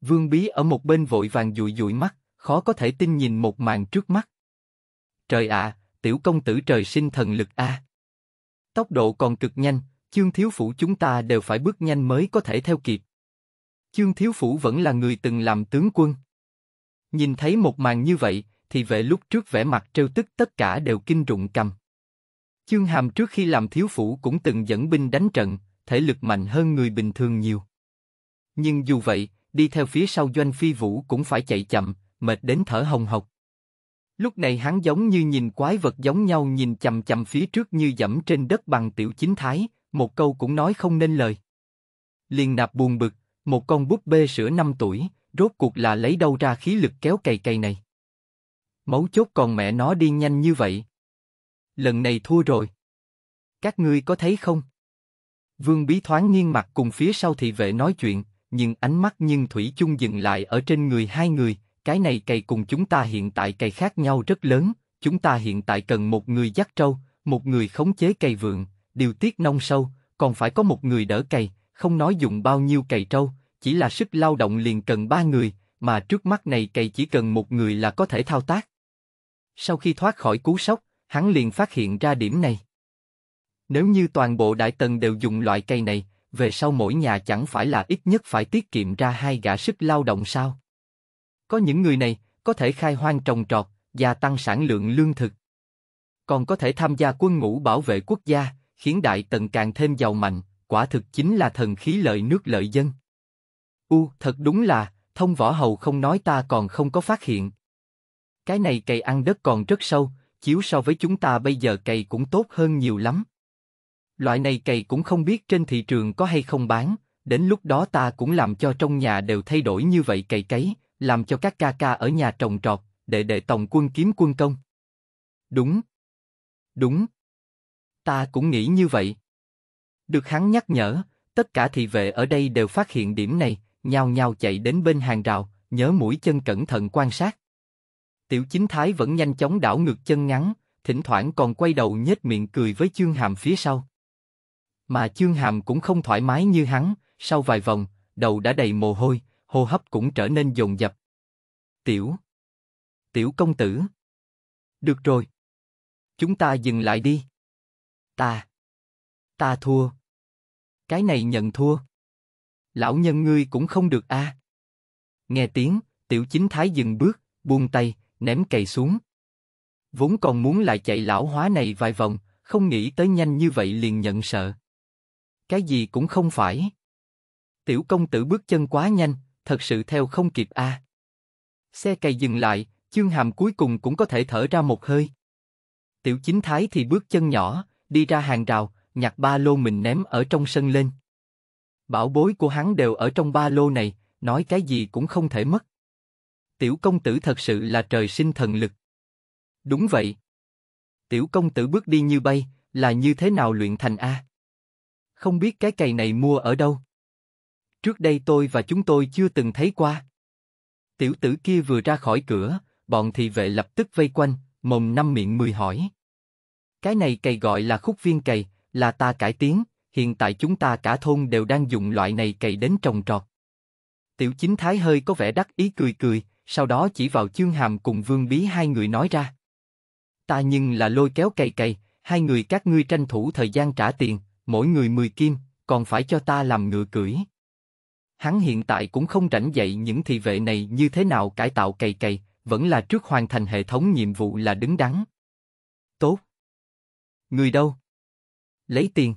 Vương Bí ở một bên vội vàng dụi dụi mắt, khó có thể tin nhìn một màn trước mắt. Trời ạ, tiểu công tử trời sinh thần lực a. Tốc độ còn cực nhanh, chương thiếu phủ chúng ta đều phải bước nhanh mới có thể theo kịp. Chương thiếu phủ vẫn là người từng làm tướng quân. Nhìn thấy một màn như vậy, thì vệ lúc trước vẻ mặt trêu tức tất cả đều kinh rụng cầm. Chương Hàm trước khi làm thiếu phủ cũng từng dẫn binh đánh trận, thể lực mạnh hơn người bình thường nhiều. Nhưng dù vậy, đi theo phía sau doanh phi vũ cũng phải chạy chậm, mệt đến thở hồng hộc. Lúc này hắn giống như nhìn quái vật giống nhau nhìn chầm chầm phía trước như dẫm trên đất bằng tiểu chính thái, một câu cũng nói không nên lời. Liên nạp buồn bực, một con búp bê sữa năm tuổi, rốt cuộc là lấy đâu ra khí lực kéo cày cày này. Mấu chốt còn mẹ nó đi nhanh như vậy. Lần này thua rồi. Các ngươi có thấy không? Vương Bí thoáng nghiêng mặt cùng phía sau thị vệ nói chuyện, nhưng ánh mắt nhưng thủy chung dừng lại ở trên người hai người. Cái này cày cùng chúng ta hiện tại cày khác nhau rất lớn. Chúng ta hiện tại cần một người dắt trâu, một người khống chế cày vượng, điều tiết nông sâu, còn phải có một người đỡ cày. Không nói dùng bao nhiêu cày trâu, chỉ là sức lao động liền cần ba người, mà trước mắt này cày chỉ cần một người là có thể thao tác. Sau khi thoát khỏi cú sốc, hắn liền phát hiện ra điểm này. Nếu như toàn bộ đại tần đều dùng loại cây này, về sau mỗi nhà chẳng phải là ít nhất phải tiết kiệm ra hai gã sức lao động sao? Có những người này, có thể khai hoang trồng trọt, gia tăng sản lượng lương thực. Còn có thể tham gia quân ngũ bảo vệ quốc gia, khiến đại tần càng thêm giàu mạnh, quả thực chính là thần khí lợi nước lợi dân. U, thật đúng là, thông võ hầu không nói ta còn không có phát hiện. Cái này cày ăn đất còn rất sâu, chiếu so với chúng ta bây giờ cày cũng tốt hơn nhiều lắm. Loại này cày cũng không biết trên thị trường có hay không bán, đến lúc đó ta cũng làm cho trong nhà đều thay đổi như vậy cày cấy, làm cho các ca ca ở nhà trồng trọt, để để tổng quân kiếm quân công. Đúng. Đúng. Ta cũng nghĩ như vậy. Được hắn nhắc nhở, tất cả thị vệ ở đây đều phát hiện điểm này, nhao nhao chạy đến bên hàng rào, nhớ mũi chân cẩn thận quan sát. Tiểu chính thái vẫn nhanh chóng đảo ngược chân ngắn, thỉnh thoảng còn quay đầu nhếch miệng cười với chương hàm phía sau. Mà chương hàm cũng không thoải mái như hắn, sau vài vòng, đầu đã đầy mồ hôi, hô hấp cũng trở nên dồn dập. Tiểu. Tiểu công tử. Được rồi. Chúng ta dừng lại đi. Ta. Ta thua. Cái này nhận thua. Lão nhân ngươi cũng không được a. Nghe tiếng, tiểu chính thái dừng bước, buông tay, ném cày xuống. Vốn còn muốn lại chạy lão hóa này vài vòng, không nghĩ tới nhanh như vậy liền nhận sợ. Cái gì cũng không phải. Tiểu công tử bước chân quá nhanh, thật sự theo không kịp a. Xe cày dừng lại, chương hàm cuối cùng cũng có thể thở ra một hơi. Tiểu chính thái thì bước chân nhỏ, đi ra hàng rào, nhặt ba lô mình ném ở trong sân lên. Bảo bối của hắn đều ở trong ba lô này, nói cái gì cũng không thể mất. Tiểu công tử thật sự là trời sinh thần lực. Đúng vậy. Tiểu công tử bước đi như bay, là như thế nào luyện thành A? Không biết cái cày này mua ở đâu? Trước đây tôi và chúng tôi chưa từng thấy qua. Tiểu tử kia vừa ra khỏi cửa, bọn thị vệ lập tức vây quanh, mồm năm miệng mười hỏi. Cái này cày gọi là khúc viên cày, là ta cải tiến, hiện tại chúng ta cả thôn đều đang dùng loại này cày đến trồng trọt. Tiểu chính thái hơi có vẻ đắc ý cười cười, sau đó chỉ vào chương hàm cùng vương bí hai người nói ra. Ta nhưng là lôi kéo cày cày, hai người các ngươi tranh thủ thời gian trả tiền, mỗi người 10 kim, còn phải cho ta làm ngựa cưỡi. Hắn hiện tại cũng không rảnh dạy những thị vệ này như thế nào cải tạo cày cày, vẫn là trước hoàn thành hệ thống nhiệm vụ là đứng đắn. Tốt. Người đâu? Lấy tiền.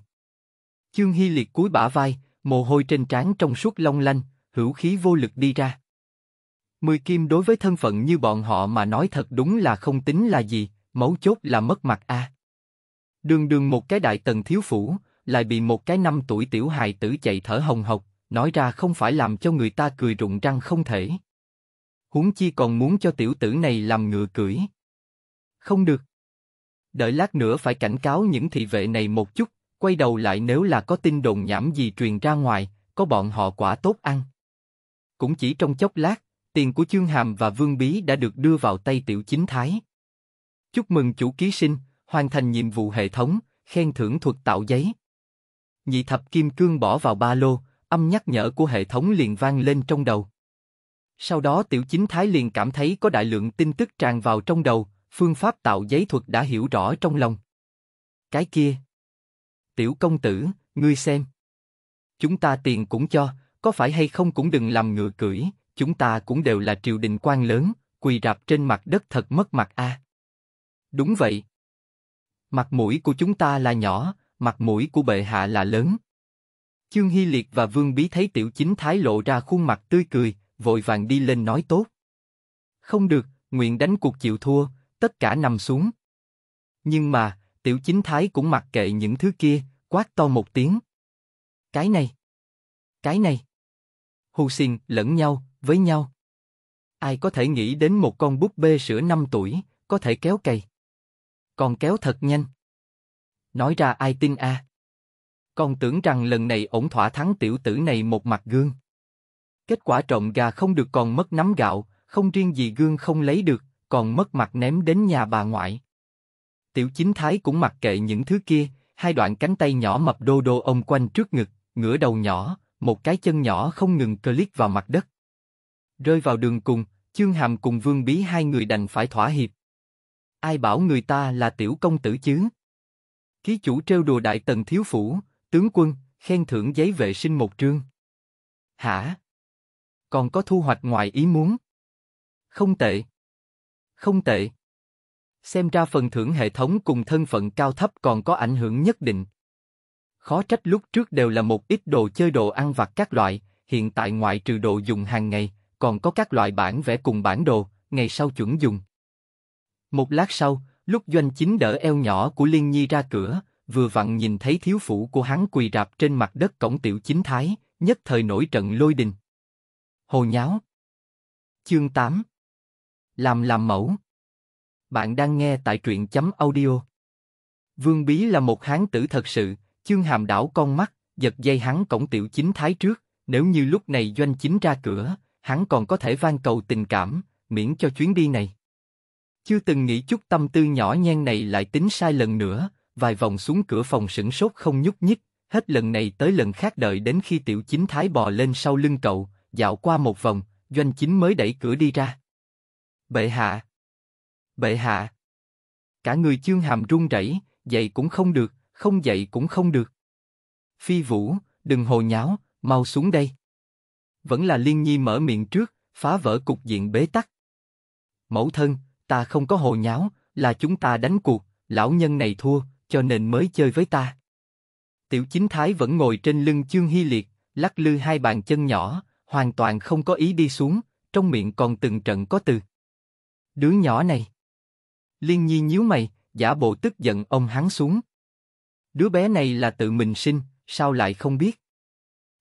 Chương Hy liệt cúi bả vai, mồ hôi trên trán trong suốt long lanh, hữu khí vô lực đi ra. Mười kim đối với thân phận như bọn họ mà nói thật đúng là không tính là gì, mấu chốt là mất mặt a. Đường đường một cái đại tần thiếu phủ, lại bị một cái năm tuổi tiểu hài tử chạy thở hồng hộc, nói ra không phải làm cho người ta cười rụng răng không thể. Huống chi còn muốn cho tiểu tử này làm ngựa cưỡi. Không được. Đợi lát nữa phải cảnh cáo những thị vệ này một chút, quay đầu lại nếu là có tin đồn nhảm gì truyền ra ngoài, có bọn họ quả tốt ăn. Cũng chỉ trong chốc lát, tiền của Chương Hàm và Vương Bí đã được đưa vào tay tiểu chính thái. Chúc mừng chủ ký sinh, hoàn thành nhiệm vụ hệ thống, khen thưởng thuật tạo giấy. Nhị thập kim cương bỏ vào ba lô, âm nhắc nhở của hệ thống liền vang lên trong đầu. Sau đó tiểu chính thái liền cảm thấy có đại lượng tin tức tràn vào trong đầu, phương pháp tạo giấy thuật đã hiểu rõ trong lòng. Cái kia. Tiểu công tử, ngươi xem. Chúng ta tiền cũng cho, có phải hay không cũng đừng làm ngựa cưỡi, chúng ta cũng đều là triều đình quan lớn, quỳ rạp trên mặt đất thật mất mặt a. Đúng vậy. Mặt mũi của chúng ta là nhỏ, mặt mũi của bệ hạ là lớn. Chương Hy Liệt và Vương Bí thấy tiểu chính thái lộ ra khuôn mặt tươi cười, vội vàng đi lên nói tốt. Không được, nguyện đánh cuộc chịu thua, tất cả nằm xuống. Nhưng mà, tiểu chính thái cũng mặc kệ những thứ kia, quát to một tiếng. Cái này, cái này. Hù xin lẫn nhau, với nhau. Ai có thể nghĩ đến một con búp bê sữa 5 tuổi, có thể kéo cày. Còn kéo thật nhanh. Nói ra ai tin a? À? Còn tưởng rằng lần này ổn thỏa thắng tiểu tử này một mặt gương. Kết quả trộm gà không được còn mất nắm gạo, không riêng gì gương không lấy được, còn mất mặt ném đến nhà bà ngoại. Tiểu chính thái cũng mặc kệ những thứ kia, hai đoạn cánh tay nhỏ mập đô đô ôm quanh trước ngực, ngửa đầu nhỏ, một cái chân nhỏ không ngừng click vào mặt đất. Rơi vào đường cùng, Chương Hàm cùng Vương Bí hai người đành phải thỏa hiệp. Ai bảo người ta là tiểu công tử chứ? Ký chủ trêu đùa đại tần thiếu phủ, tướng quân, khen thưởng giấy vệ sinh một trương. Hả? Còn có thu hoạch ngoài ý muốn? Không tệ. Không tệ. Xem ra phần thưởng hệ thống cùng thân phận cao thấp còn có ảnh hưởng nhất định. Khó trách lúc trước đều là một ít đồ chơi đồ ăn vặt các loại, hiện tại ngoại trừ đồ dùng hàng ngày, còn có các loại bản vẽ cùng bản đồ, ngày sau chuẩn dùng. Một lát sau, lúc doanh chính đỡ eo nhỏ của Liên Nhi ra cửa, vừa vặn nhìn thấy thiếu phụ của hắn quỳ rạp trên mặt đất cổng tiểu chính thái, nhất thời nổi trận lôi đình. Hồ nháo. Chương 8 Làm làm mẫu Bạn đang nghe tại truyện chấm audio. Vương Bí là một hán tử thật sự, chương hàm đảo con mắt, giật dây hắn cổng tiểu chính thái trước, nếu như lúc này doanh chính ra cửa, hắn còn có thể van cầu tình cảm, miễn cho chuyến đi này. Chưa từng nghĩ chút tâm tư nhỏ nhen này lại tính sai lần nữa, vài vòng xuống cửa phòng sửng sốt không nhúc nhích, hết lần này tới lần khác đợi đến khi tiểu chính thái bò lên sau lưng cậu, dạo qua một vòng, doanh chính mới đẩy cửa đi ra. Bệ hạ! Bệ hạ! Cả người chương hàm run rẩy, dậy cũng không được, không dậy cũng không được. Phi Vũ, đừng hồ nháo, mau xuống đây. Vẫn là Liên Nhi mở miệng trước, phá vỡ cục diện bế tắc. Mẫu thân, ta không có hồ nháo, là chúng ta đánh cuộc, lão nhân này thua, cho nên mới chơi với ta. Tiểu chính thái vẫn ngồi trên lưng chương hy liệt, lắc lư hai bàn chân nhỏ, hoàn toàn không có ý đi xuống, trong miệng còn từng trận có từ. Đứa nhỏ này. Liên nhi nhíu mày, giả bộ tức giận ông hắn xuống. Đứa bé này là tự mình sinh, sao lại không biết?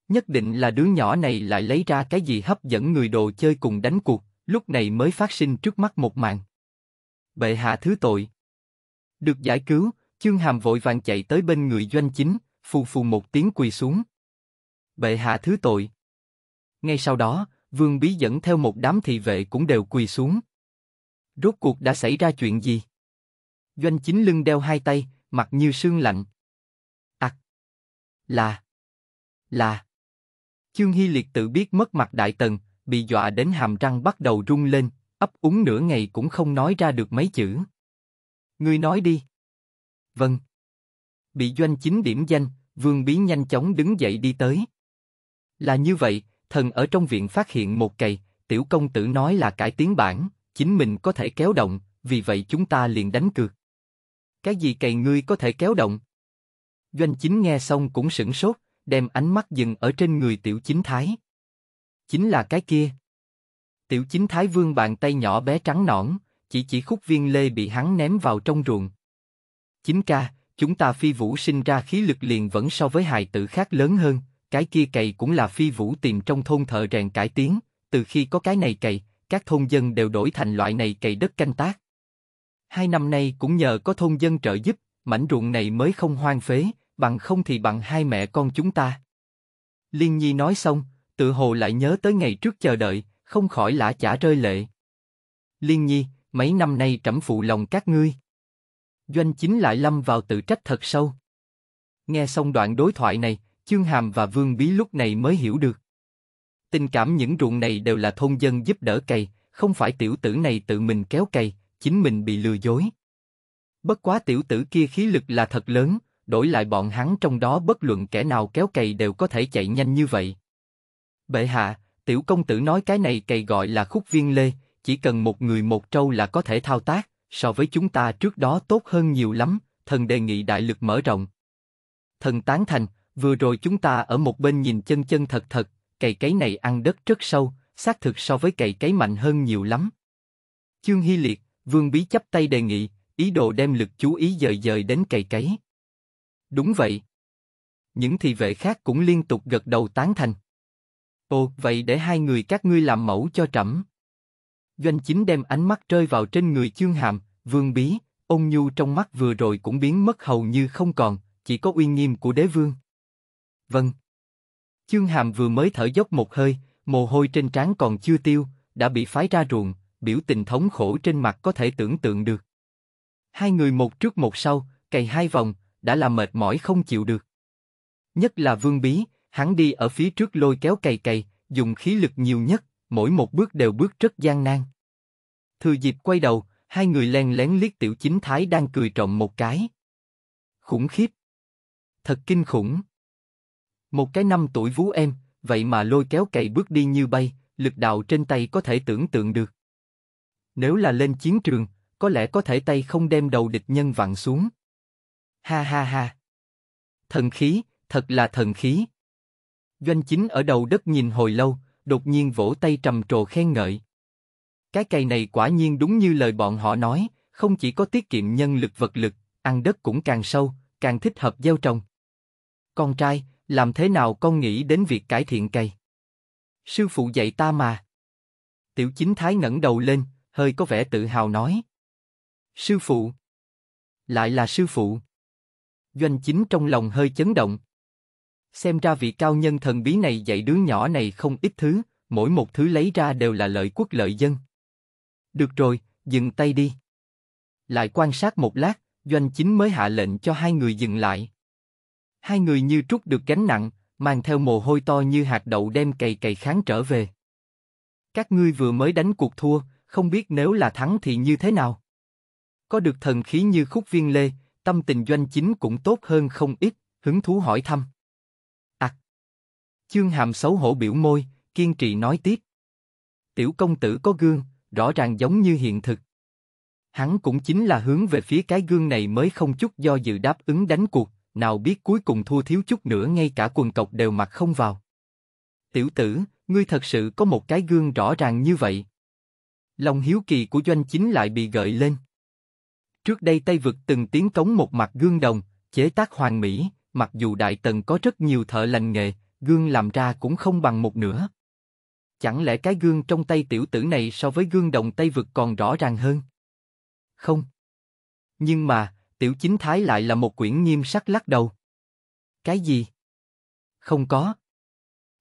Nhất định là đứa nhỏ này lại lấy ra cái gì hấp dẫn người đồ chơi cùng đánh cuộc, lúc này mới phát sinh trước mắt một mạng. Bệ hạ thứ tội. Được giải cứu, chương hàm vội vàng chạy tới bên người doanh chính, phù phù một tiếng quỳ xuống. Bệ hạ thứ tội. Ngay sau đó, vương bí dẫn theo một đám thị vệ cũng đều quỳ xuống. Rốt cuộc đã xảy ra chuyện gì? Doanh chính lưng đeo hai tay, mặt như sương lạnh. Ặc. À. Là. Là. Chương Hy Liệt tự biết mất mặt đại tần, bị dọa đến hàm răng bắt đầu rung lên, ấp úng nửa ngày cũng không nói ra được mấy chữ. Ngươi nói đi. Vâng. Bị doanh chính điểm danh, Vương Bí nhanh chóng đứng dậy đi tới. Là như vậy, thần ở trong viện phát hiện một cày, tiểu công tử nói là cải tiến bản, chính mình có thể kéo động, vì vậy chúng ta liền đánh cược. Cái gì cày ngươi có thể kéo động? Doanh chính nghe xong cũng sửng sốt, đem ánh mắt dừng ở trên người tiểu chính thái. Chính là cái kia. Tiểu chính thái vương bàn tay nhỏ bé trắng nõn, chỉ chỉ khúc viên lê bị hắn ném vào trong ruộng. Chính ca, chúng ta phi vũ sinh ra khí lực liền vẫn so với hài tử khác lớn hơn, cái kia cày cũng là phi vũ tìm trong thôn thợ rèn cải tiến, từ khi có cái này cày, các thôn dân đều đổi thành loại này cày đất canh tác. Hai năm nay cũng nhờ có thôn dân trợ giúp, mảnh ruộng này mới không hoang phế, bằng không thì bằng hai mẹ con chúng ta. Liên Nhi nói xong, tự hồ lại nhớ tới ngày trước chờ đợi, không khỏi lã chả rơi lệ. Liên Nhi, mấy năm nay trẫm phụ lòng các ngươi. Doanh chính lại lâm vào tự trách thật sâu. Nghe xong đoạn đối thoại này, Chương Hàm và Vương Bí lúc này mới hiểu được. Tình cảm những ruộng này đều là thôn dân giúp đỡ cày, không phải tiểu tử này tự mình kéo cày, chính mình bị lừa dối. Bất quá tiểu tử kia khí lực là thật lớn, đổi lại bọn hắn trong đó bất luận kẻ nào kéo cày đều có thể chạy nhanh như vậy. Bệ hạ, tiểu công tử nói cái này cày gọi là khúc viên lê, chỉ cần một người một trâu là có thể thao tác, so với chúng ta trước đó tốt hơn nhiều lắm, thần đề nghị đại lực mở rộng. Thần tán thành, vừa rồi chúng ta ở một bên nhìn chân chân thật thật, cày cấy này ăn đất rất sâu, xác thực so với cày cấy mạnh hơn nhiều lắm. Chương Hy Liệt, Vương Bí chấp tay đề nghị, ý đồ đem lực chú ý dời dời đến cày cấy. Đúng vậy. Những thị vệ khác cũng liên tục gật đầu tán thành. Ồ, vậy để hai người các ngươi làm mẫu cho trẫm. Doanh chính đem ánh mắt rơi vào trên người chương hàm, vương bí, ôn nhu trong mắt vừa rồi cũng biến mất hầu như không còn, chỉ có uy nghiêm của đế vương. Vâng. Chương hàm vừa mới thở dốc một hơi, mồ hôi trên trán còn chưa tiêu, đã bị phái ra ruộng, biểu tình thống khổ trên mặt có thể tưởng tượng được. Hai người một trước một sau, cày hai vòng, đã là mệt mỏi không chịu được. Nhất là Vương Bí, hắn đi ở phía trước lôi kéo cày cày, dùng khí lực nhiều nhất, mỗi một bước đều bước rất gian nan. Thừa dịp quay đầu, hai người len lén liếc Tiểu Chính Thái đang cười trộm một cái. Khủng khiếp. Thật kinh khủng. Một cái năm tuổi vú em, vậy mà lôi kéo cày bước đi như bay, lực đạo trên tay có thể tưởng tượng được. Nếu là lên chiến trường, có lẽ có thể tay không đem đầu địch nhân vặn xuống. Ha ha ha. Thần khí, thật là thần khí. Doanh chính ở đầu đất nhìn hồi lâu, đột nhiên vỗ tay trầm trồ khen ngợi. Cái cây này quả nhiên đúng như lời bọn họ nói, không chỉ có tiết kiệm nhân lực vật lực, ăn đất cũng càng sâu, càng thích hợp gieo trồng. Con trai, làm thế nào con nghĩ đến việc cải thiện cây? Sư phụ dạy ta mà. Tiểu chính thái ngẩng đầu lên, hơi có vẻ tự hào nói. Sư phụ. Lại là sư phụ. Doanh chính trong lòng hơi chấn động. Xem ra vị cao nhân thần bí này dạy đứa nhỏ này không ít thứ, mỗi một thứ lấy ra đều là lợi quốc lợi dân. Được rồi, dừng tay đi. Lại quan sát một lát, doanh chính mới hạ lệnh cho hai người dừng lại. Hai người như trút được gánh nặng, mang theo mồ hôi to như hạt đậu đem cày cày kháng trở về. Các ngươi vừa mới đánh cuộc thua, không biết nếu là thắng thì như thế nào. Có được thần khí như khúc viên lê, tâm tình doanh chính cũng tốt hơn không ít, hứng thú hỏi thăm. Chương hàm xấu hổ biểu môi, kiên trì nói tiếp. Tiểu công tử có gương, rõ ràng giống như hiện thực. Hắn cũng chính là hướng về phía cái gương này mới không chút do dự đáp ứng đánh cuộc, nào biết cuối cùng thua thiếu chút nữa ngay cả quần cộc đều mặc không vào. Tiểu tử, ngươi thật sự có một cái gương rõ ràng như vậy. Lòng hiếu kỳ của doanh chính lại bị gợi lên. Trước đây Tây Vực từng tiến cống một mặt gương đồng, chế tác hoàn mỹ, mặc dù Đại Tần có rất nhiều thợ lành nghề, gương làm ra cũng không bằng một nửa. Chẳng lẽ cái gương trong tay tiểu tử này so với gương đồng Tây Vực còn rõ ràng hơn? Không. Nhưng mà, tiểu chính thái lại là một quyển nghiêm sắc lắc đầu. Cái gì? Không có.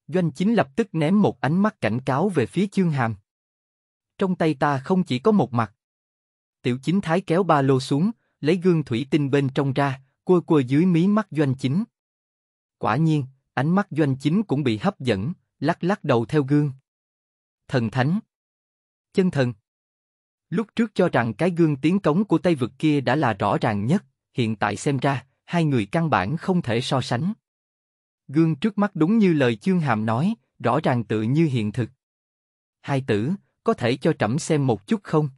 Doanh chính lập tức ném một ánh mắt cảnh cáo về phía chương hàm. Trong tay ta không chỉ có một mặt. Tiểu chính thái kéo ba lô xuống, lấy gương thủy tinh bên trong ra, cua cua dưới mí mắt doanh chính. Quả nhiên, ánh mắt doanh chính cũng bị hấp dẫn, lắc lắc đầu theo gương. Thần thánh. Chân thần. Lúc trước cho rằng cái gương tiến cống của Tây vực kia đã là rõ ràng nhất, hiện tại xem ra, hai người căn bản không thể so sánh. Gương trước mắt đúng như lời chương hàm nói, rõ ràng tự như hiện thực. Hai tử, có thể cho trẫm xem một chút không?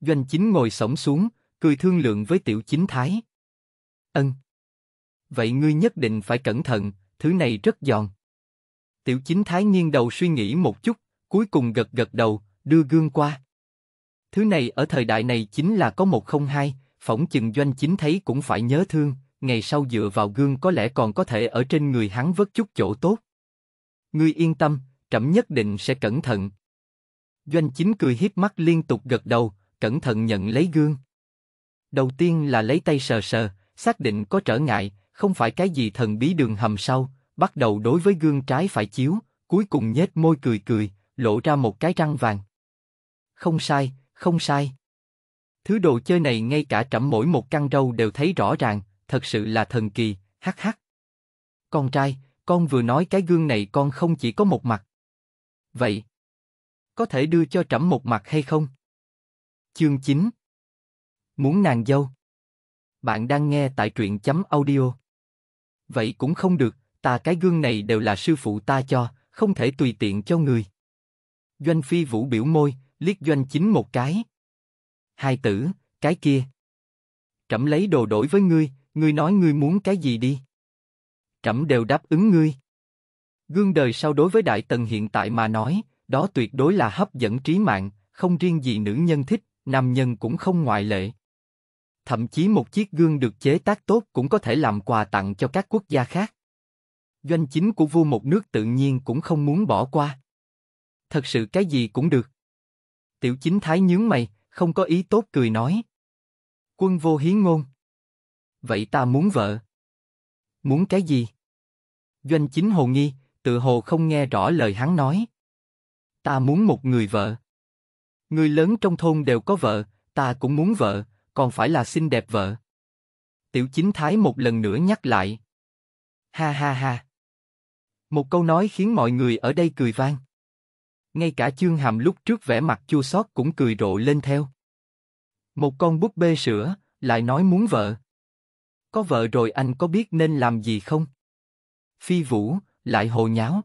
Doanh chính ngồi sổng xuống, cười thương lượng với tiểu chính thái. Ân. Vậy ngươi nhất định phải cẩn thận, thứ này rất giòn. Tiểu chính thái nghiêng đầu suy nghĩ một chút, cuối cùng gật gật đầu, đưa gương qua. Thứ này ở thời đại này chính là có một không hai, phỏng chừng doanh chính thấy cũng phải nhớ thương, ngày sau dựa vào gương có lẽ còn có thể ở trên người hắn vớt chút chỗ tốt. Ngươi yên tâm, trẫm nhất định sẽ cẩn thận. Doanh chính cười hiếp mắt liên tục gật đầu, cẩn thận nhận lấy gương. Đầu tiên là lấy tay sờ sờ, xác định có trở ngại, không phải cái gì thần bí đường hầm sau, bắt đầu đối với gương trái phải chiếu, cuối cùng nhếch môi cười cười, lộ ra một cái răng vàng. Không sai, không sai. Thứ đồ chơi này ngay cả trẫm mỗi một căn râu đều thấy rõ ràng, thật sự là thần kỳ, hắc hắc. Con trai, con vừa nói cái gương này con không chỉ có một mặt. Vậy, có thể đưa cho trẫm một mặt hay không? Chương 9 Muốn nàng dâu Bạn đang nghe tại truyện chấm audio. Vậy cũng không được, ta cái gương này đều là sư phụ ta cho, không thể tùy tiện cho người. Doanh Phi Vũ biểu môi, liếc Doanh Chính một cái. Hai tử, cái kia. Trẫm lấy đồ đổi với ngươi, ngươi nói ngươi muốn cái gì đi. Trẫm đều đáp ứng ngươi. Gương đời sau đối với Đại Tần hiện tại mà nói, đó tuyệt đối là hấp dẫn trí mạng, không riêng gì nữ nhân thích, nam nhân cũng không ngoại lệ. Thậm chí một chiếc gương được chế tác tốt cũng có thể làm quà tặng cho các quốc gia khác. Doanh chính của vua một nước tự nhiên cũng không muốn bỏ qua. Thật sự cái gì cũng được. Tiểu chính thái nhướng mày, không có ý tốt cười nói. Quân vô hiến ngôn. Vậy ta muốn vợ. Muốn cái gì? Doanh chính hồ nghi, tự hồ không nghe rõ lời hắn nói. Ta muốn một người vợ. Người lớn trong thôn đều có vợ, ta cũng muốn vợ, còn phải là xinh đẹp vợ. Tiểu chính thái một lần nữa nhắc lại. Ha ha ha. Một câu nói khiến mọi người ở đây cười vang. Ngay cả chương hàm lúc trước vẻ mặt chua xót cũng cười rộ lên theo. Một con búp bê sữa, lại nói muốn vợ. Có vợ rồi anh có biết nên làm gì không? Phi Vũ, lại hồ nháo.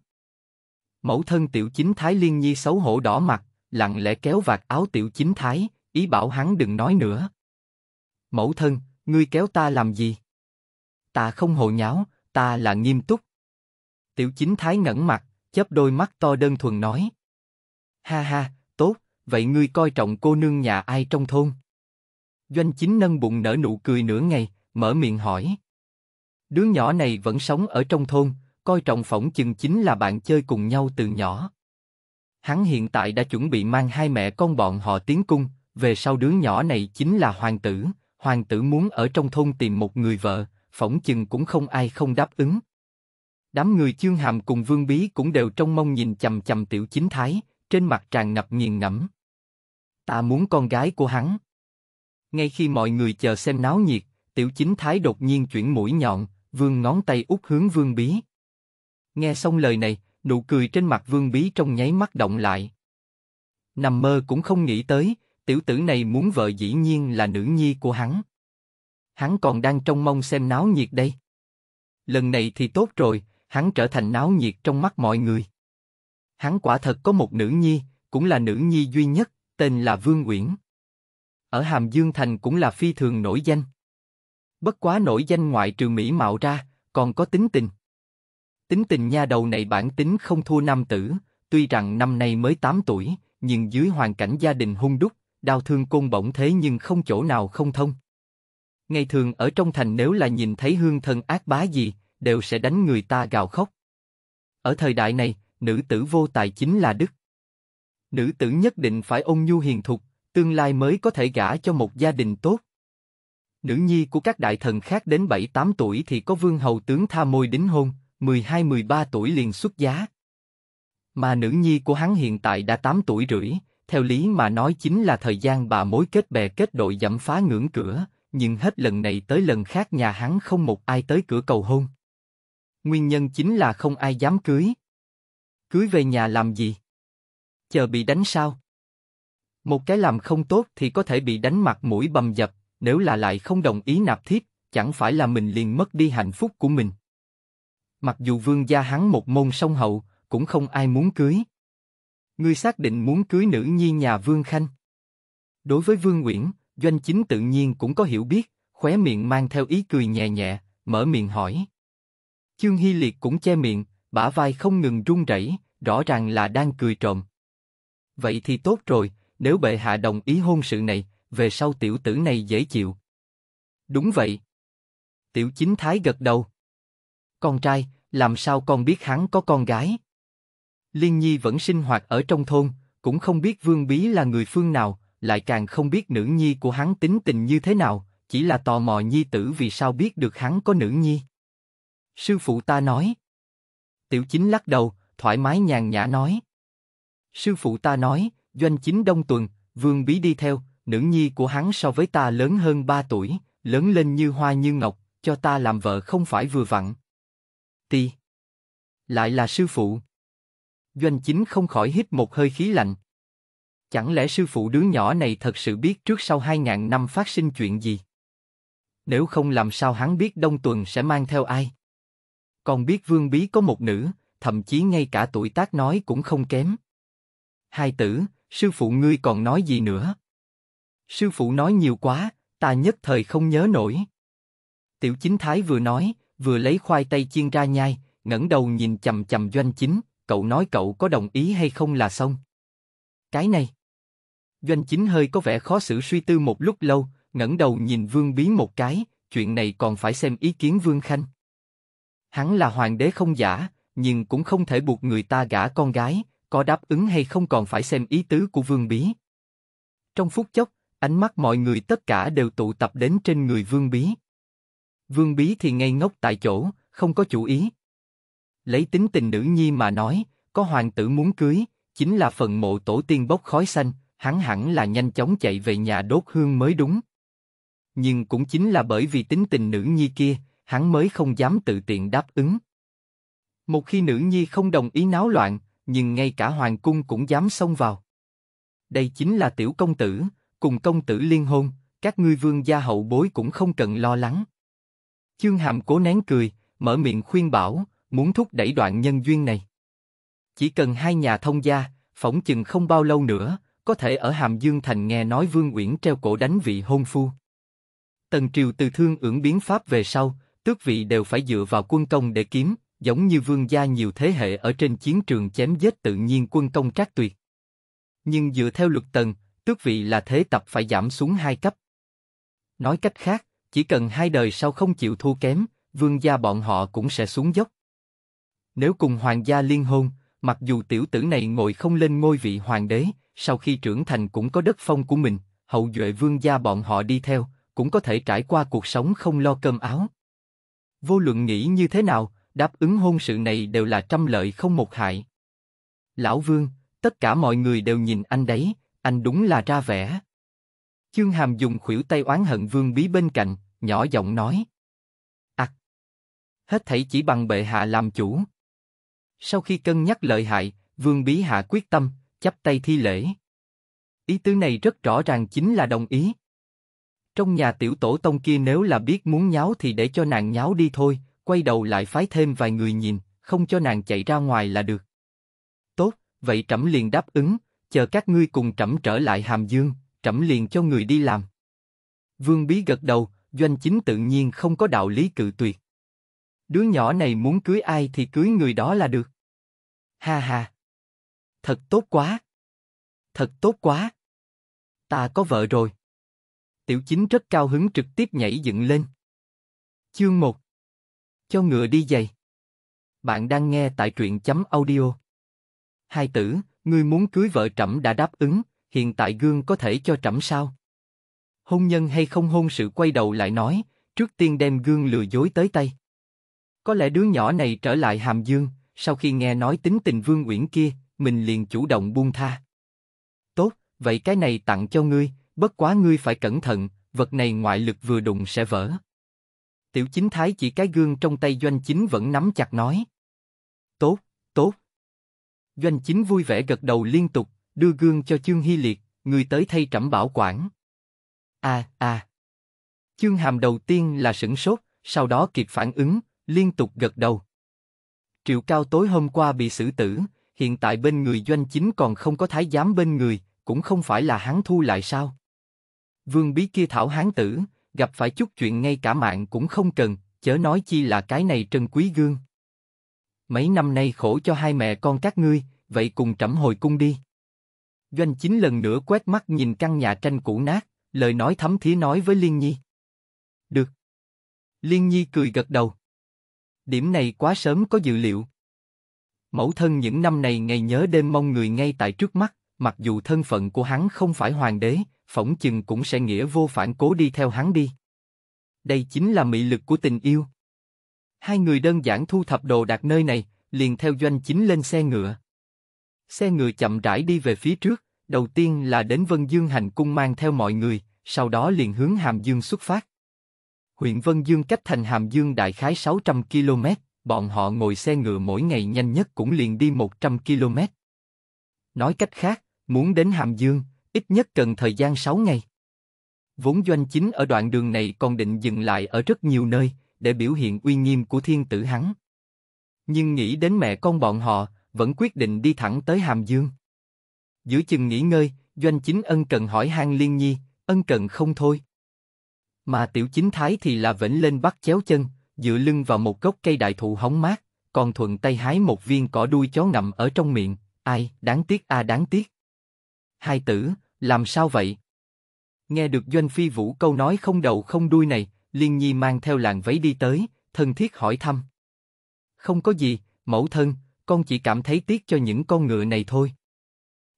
Mẫu thân tiểu chính Thái Liên Nhi xấu hổ đỏ mặt, lặng lẽ kéo vạt áo tiểu chính Thái, ý bảo hắn đừng nói nữa. Mẫu thân, ngươi kéo ta làm gì? Ta không hồ nháo, ta là nghiêm túc. Tiểu chính Thái ngẩn mặt, chớp đôi mắt to đơn thuần nói. Ha ha, tốt, vậy ngươi coi trọng cô nương nhà ai trong thôn? Doanh chính nâng bụng nở nụ cười nửa ngày, mở miệng hỏi. Đứa nhỏ này vẫn sống ở trong thôn, coi trọng phỏng chừng chính là bạn chơi cùng nhau từ nhỏ. Hắn hiện tại đã chuẩn bị mang hai mẹ con bọn họ tiến cung, về sau đứa nhỏ này chính là hoàng tử, hoàng tử muốn ở trong thôn tìm một người vợ, phỏng chừng cũng không ai không đáp ứng. Đám người chương hàm cùng vương bí cũng đều trong mong nhìn chầm chầm tiểu chính thái, trên mặt tràn ngập nghiền ngẫm. Ta muốn con gái của hắn. Ngay khi mọi người chờ xem náo nhiệt, tiểu chính thái đột nhiên chuyển mũi nhọn, vương ngón tay út hướng vương bí. Nghe xong lời này, nụ cười trên mặt vương bí trong nháy mắt động lại. Nằm mơ cũng không nghĩ tới, tiểu tử này muốn vợ dĩ nhiên là nữ nhi của hắn. Hắn còn đang trông mong xem náo nhiệt đây. Lần này thì tốt rồi, hắn trở thành náo nhiệt trong mắt mọi người. Hắn quả thật có một nữ nhi, cũng là nữ nhi duy nhất, tên là Vương Uyển. Ở Hàm Dương Thành cũng là phi thường nổi danh. Bất quá nổi danh ngoại trừ Mỹ mạo ra, còn có tính tình. Tính tình nha đầu này bản tính không thua nam tử, tuy rằng năm nay mới 8 tuổi, nhưng dưới hoàn cảnh gia đình hung đúc, đau thương côn bổng thế nhưng không chỗ nào không thông. Ngày thường ở trong thành nếu là nhìn thấy hương thân ác bá gì, đều sẽ đánh người ta gào khóc. Ở thời đại này, nữ tử vô tài chính là đức. Nữ tử nhất định phải ôn nhu hiền thục, tương lai mới có thể gả cho một gia đình tốt. Nữ nhi của các đại thần khác đến 7-8 tuổi thì có vương hầu tướng tha môi đính hôn, 12-13 tuổi liền xuất giá. Mà nữ nhi của hắn hiện tại đã 8 tuổi rưỡi, theo lý mà nói chính là thời gian bà mối kết bè kết đội dẫm phá ngưỡng cửa, nhưng hết lần này tới lần khác nhà hắn không một ai tới cửa cầu hôn. Nguyên nhân chính là không ai dám cưới. Cưới về nhà làm gì? Chờ bị đánh sao? Một cái làm không tốt thì có thể bị đánh mặt mũi bầm dập, nếu là lại không đồng ý nạp thiếp, chẳng phải là mình liền mất đi hạnh phúc của mình. Mặc dù vương gia hắn một môn song hậu, cũng không ai muốn cưới. Ngươi xác định muốn cưới nữ nhi nhà vương khanh. Đối với vương Nguyễn, doanh chính tự nhiên cũng có hiểu biết, khóe miệng mang theo ý cười nhẹ nhẹ, mở miệng hỏi. Chương Hy Liệt cũng che miệng, bả vai không ngừng run rẩy, rõ ràng là đang cười trộm. Vậy thì tốt rồi, nếu bệ hạ đồng ý hôn sự này, về sau tiểu tử này dễ chịu. Đúng vậy. Tiểu chính thái gật đầu. Con trai, làm sao con biết hắn có con gái? Liên Nhi vẫn sinh hoạt ở trong thôn, cũng không biết Vương Bí là người phương nào, lại càng không biết nữ nhi của hắn tính tình như thế nào, chỉ là tò mò nhi tử vì sao biết được hắn có nữ nhi. Sư phụ ta nói. Tiểu chính lắc đầu, thoải mái nhàn nhã nói. Sư phụ ta nói, doanh chính đông tuần, vương bí đi theo, nữ nhi của hắn so với ta lớn hơn ba tuổi, lớn lên như hoa như ngọc, cho ta làm vợ không phải vừa vặn. Ti. Lại là sư phụ. Doanh chính không khỏi hít một hơi khí lạnh. Chẳng lẽ sư phụ đứa nhỏ này thật sự biết trước sau hai ngàn năm phát sinh chuyện gì? Nếu không làm sao hắn biết Đông Tuần sẽ mang theo ai? Còn biết Vương Bí có một nữ, thậm chí ngay cả tuổi tác nói cũng không kém. Hai tử, sư phụ ngươi còn nói gì nữa? Sư phụ nói nhiều quá, ta nhất thời không nhớ nổi. Tiểu chính thái vừa nói, vừa lấy khoai tây chiên ra nhai, ngẩng đầu nhìn chầm chầm doanh chính, cậu nói cậu có đồng ý hay không là xong. Cái này. Doanh chính hơi có vẻ khó xử suy tư một lúc lâu, ngẩng đầu nhìn vương bí một cái, chuyện này còn phải xem ý kiến vương khanh. Hắn là hoàng đế không giả, nhưng cũng không thể buộc người ta gả con gái, có đáp ứng hay không còn phải xem ý tứ của vương bí. Trong phút chốc, ánh mắt mọi người tất cả đều tụ tập đến trên người vương bí. Vương bí thì ngây ngốc tại chỗ, không có chủ ý. Lấy tính tình nữ nhi mà nói, có hoàng tử muốn cưới, chính là phần mộ tổ tiên bốc khói xanh, hắn hẳn là nhanh chóng chạy về nhà đốt hương mới đúng. Nhưng cũng chính là bởi vì tính tình nữ nhi kia, hắn mới không dám tự tiện đáp ứng. Một khi nữ nhi không đồng ý náo loạn, nhưng ngay cả hoàng cung cũng dám xông vào. Đây chính là tiểu công tử, cùng công tử liên hôn, các ngươi vương gia hậu bối cũng không cần lo lắng. Chương Hàm cố nén cười, mở miệng khuyên bảo, muốn thúc đẩy đoạn nhân duyên này. Chỉ cần hai nhà thông gia, phỏng chừng không bao lâu nữa, có thể ở Hàm Dương Thành nghe nói Vương Uyển treo cổ đánh vị hôn phu. Tần triều từ thương ưỡng biến pháp về sau, tước vị đều phải dựa vào quân công để kiếm, giống như vương gia nhiều thế hệ ở trên chiến trường chém giết tự nhiên quân công trác tuyệt. Nhưng dựa theo luật tần, tước vị là thế tập phải giảm xuống hai cấp. Nói cách khác, chỉ cần hai đời sau không chịu thua kém, vương gia bọn họ cũng sẽ xuống dốc. Nếu cùng hoàng gia liên hôn, mặc dù tiểu tử này ngồi không lên ngôi vị hoàng đế, sau khi trưởng thành cũng có đất phong của mình, hậu duệ vương gia bọn họ đi theo, cũng có thể trải qua cuộc sống không lo cơm áo. Vô luận nghĩ như thế nào, đáp ứng hôn sự này đều là trăm lợi không một hại. Lão Vương, tất cả mọi người đều nhìn anh đấy, anh đúng là ra vẻ. Chương Hàm dùng khuỷu tay oán hận Vương Bí bên cạnh, nhỏ giọng nói. Ặc! Hết thảy chỉ bằng bệ hạ làm chủ. Sau khi cân nhắc lợi hại, Vương Bí Hạ quyết tâm, chắp tay thi lễ. Ý tứ này rất rõ ràng chính là đồng ý. Trong nhà tiểu tổ tông kia nếu là biết muốn nháo thì để cho nàng nháo đi thôi, quay đầu lại phái thêm vài người nhìn, không cho nàng chạy ra ngoài là được. Tốt, vậy trẫm liền đáp ứng, chờ các ngươi cùng trẫm trở lại Hàm Dương, trẫm liền cho người đi làm. Vương Bí gật đầu, doanh chính tự nhiên không có đạo lý cự tuyệt. Đứa nhỏ này muốn cưới ai thì cưới người đó là được. Ha ha. Thật tốt quá. Thật tốt quá. Ta có vợ rồi. Tiểu chính rất cao hứng trực tiếp nhảy dựng lên. Chương 1 Cho ngựa đi giày. Bạn đang nghe tại truyện chấm audio. Hai tử, ngươi muốn cưới vợ trẫm đã đáp ứng, hiện tại gương có thể cho trẫm sao? Hôn nhân hay không hôn sự quay đầu lại nói, trước tiên đem gương lừa dối tới tay. Có lẽ đứa nhỏ này trở lại Hàm Dương, sau khi nghe nói tính tình Vương Uyển kia, mình liền chủ động buông tha. Tốt, vậy cái này tặng cho ngươi, bất quá ngươi phải cẩn thận, vật này ngoại lực vừa đụng sẽ vỡ. Tiểu chính thái chỉ cái gương trong tay doanh chính vẫn nắm chặt nói. Tốt, tốt. Doanh chính vui vẻ gật đầu liên tục, đưa gương cho Chương Hy Liệt, người tới thay trẫm bảo quản. À, à. Chương Hàm đầu tiên là sửng sốt, sau đó kịp phản ứng, liên tục gật đầu. Triệu Cao tối hôm qua bị xử tử, hiện tại bên người doanh chính còn không có thái giám bên người, cũng không phải là hắn thu lại sao? Vương bí kia thảo hán tử, gặp phải chút chuyện ngay cả mạng cũng không cần, chớ nói chi là cái này trân quý gương. Mấy năm nay khổ cho hai mẹ con các ngươi, vậy cùng trẫm hồi cung đi. Doanh chính lần nữa quét mắt nhìn căn nhà tranh cũ nát, lời nói thấm thía nói với Liên Nhi. Được. Liên Nhi cười gật đầu. Điểm này quá sớm có dự liệu. Mẫu thân những năm này ngày nhớ đêm mong người ngay tại trước mắt, mặc dù thân phận của hắn không phải hoàng đế, phỏng chừng cũng sẽ nghĩa vô phản cố đi theo hắn đi. Đây chính là mị lực của tình yêu. Hai người đơn giản thu thập đồ đạc nơi này, liền theo doanh chính lên xe ngựa. Xe ngựa chậm rãi đi về phía trước, đầu tiên là đến Vân Dương hành cung mang theo mọi người, sau đó liền hướng Hàm Dương xuất phát. Huyện Vân Dương cách thành Hàm Dương đại khái 600 km, bọn họ ngồi xe ngựa mỗi ngày nhanh nhất cũng liền đi 100 km. Nói cách khác, muốn đến Hàm Dương, ít nhất cần thời gian 6 ngày. Vốn doanh chính ở đoạn đường này còn định dừng lại ở rất nhiều nơi, để biểu hiện uy nghiêm của thiên tử hắn. Nhưng nghĩ đến mẹ con bọn họ, vẫn quyết định đi thẳng tới Hàm Dương. Giữa chừng nghỉ ngơi, doanh chính ân cần hỏi Hang Liên Nhi, ân cần không thôi. Mà tiểu chính thái thì là vĩnh lên bắt chéo chân, dựa lưng vào một gốc cây đại thụ hóng mát, còn thuận tay hái một viên cỏ đuôi chó ngậm ở trong miệng, ai, đáng tiếc a đáng tiếc. Hai tử, làm sao vậy? Nghe được Doanh Phi Vũ câu nói không đầu không đuôi này, Liên Nhi mang theo làng váy đi tới, thân thiết hỏi thăm. Không có gì, mẫu thân, con chỉ cảm thấy tiếc cho những con ngựa này thôi.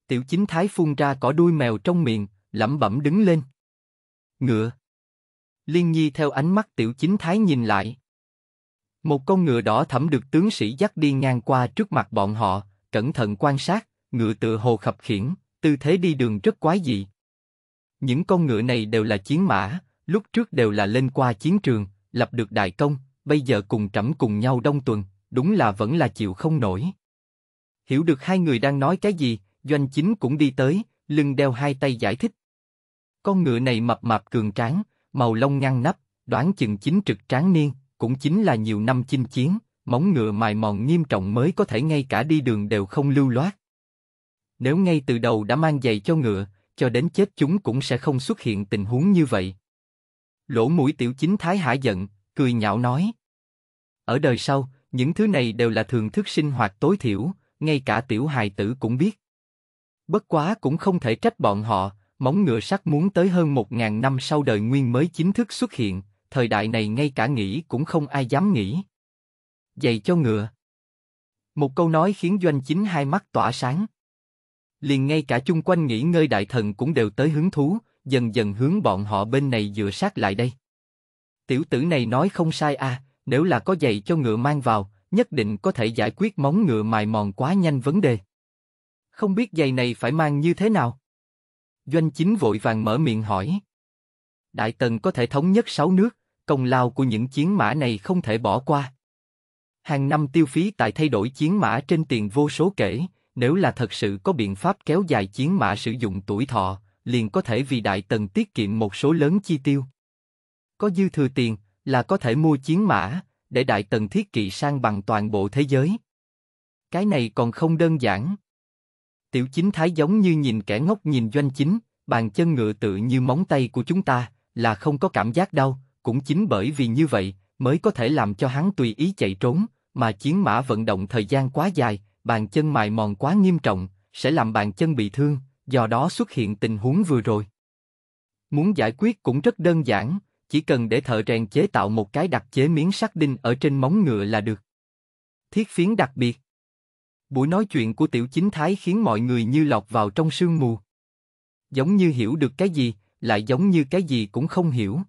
Tiểu chính thái phun ra cỏ đuôi mèo trong miệng, lẩm bẩm đứng lên. Ngựa. Liên Nhi theo ánh mắt tiểu chính thái nhìn lại. Một con ngựa đỏ thẫm được tướng sĩ dắt đi ngang qua trước mặt bọn họ, cẩn thận quan sát, ngựa tựa hồ khập khiển, tư thế đi đường rất quái dị. Những con ngựa này đều là chiến mã, lúc trước đều là lên qua chiến trường, lập được đại công, bây giờ cùng trẫm cùng nhau đông tuần, đúng là vẫn là chịu không nổi. Hiểu được hai người đang nói cái gì, doanh chính cũng đi tới, lưng đeo hai tay giải thích. Con ngựa này mập mạp cường tráng, màu lông ngăn nắp, đoán chừng chính trực tráng niên, cũng chính là nhiều năm chinh chiến, móng ngựa mài mòn nghiêm trọng mới có thể ngay cả đi đường đều không lưu loát. Nếu ngay từ đầu đã mang giày cho ngựa, cho đến chết chúng cũng sẽ không xuất hiện tình huống như vậy. Lỗ mũi tiểu chính thái hả giận, cười nhạo nói. Ở đời sau, những thứ này đều là thường thức sinh hoạt tối thiểu, ngay cả tiểu hài tử cũng biết. Bất quá cũng không thể trách bọn họ, móng ngựa sắt muốn tới hơn một ngàn năm sau đời nguyên mới chính thức xuất hiện, thời đại này ngay cả nghĩ cũng không ai dám nghĩ. Dạy cho ngựa. Một câu nói khiến doanh chính hai mắt tỏa sáng. Liền ngay cả chung quanh nghỉ ngơi đại thần cũng đều tới hứng thú, dần dần hướng bọn họ bên này dựa sát lại đây. Tiểu tử này nói không sai à, nếu là có giày cho ngựa mang vào, nhất định có thể giải quyết móng ngựa mài mòn quá nhanh vấn đề. Không biết giày này phải mang như thế nào? Doanh chính vội vàng mở miệng hỏi. Đại tần có thể thống nhất sáu nước, công lao của những chiến mã này không thể bỏ qua. Hàng năm tiêu phí tại thay đổi chiến mã trên tiền vô số kể, nếu là thật sự có biện pháp kéo dài chiến mã sử dụng tuổi thọ, liền có thể vì Đại Tần tiết kiệm một số lớn chi tiêu. Có dư thừa tiền, là có thể mua chiến mã, để Đại Tần thiết kỵ sang bằng toàn bộ thế giới. Cái này còn không đơn giản. Tiểu chính thái giống như nhìn kẻ ngốc nhìn doanh chính, bàn chân ngựa tự như móng tay của chúng ta, là không có cảm giác đau, cũng chính bởi vì như vậy, mới có thể làm cho hắn tùy ý chạy trốn, mà chiến mã vận động thời gian quá dài, bàn chân mài mòn quá nghiêm trọng, sẽ làm bàn chân bị thương, do đó xuất hiện tình huống vừa rồi. Muốn giải quyết cũng rất đơn giản, chỉ cần để thợ rèn chế tạo một cái đặc chế miếng sắt đinh ở trên móng ngựa là được. Thiết phiến đặc biệt. Buổi nói chuyện của tiểu chính thái khiến mọi người như lọt vào trong sương mù. Giống như hiểu được cái gì, lại giống như cái gì cũng không hiểu.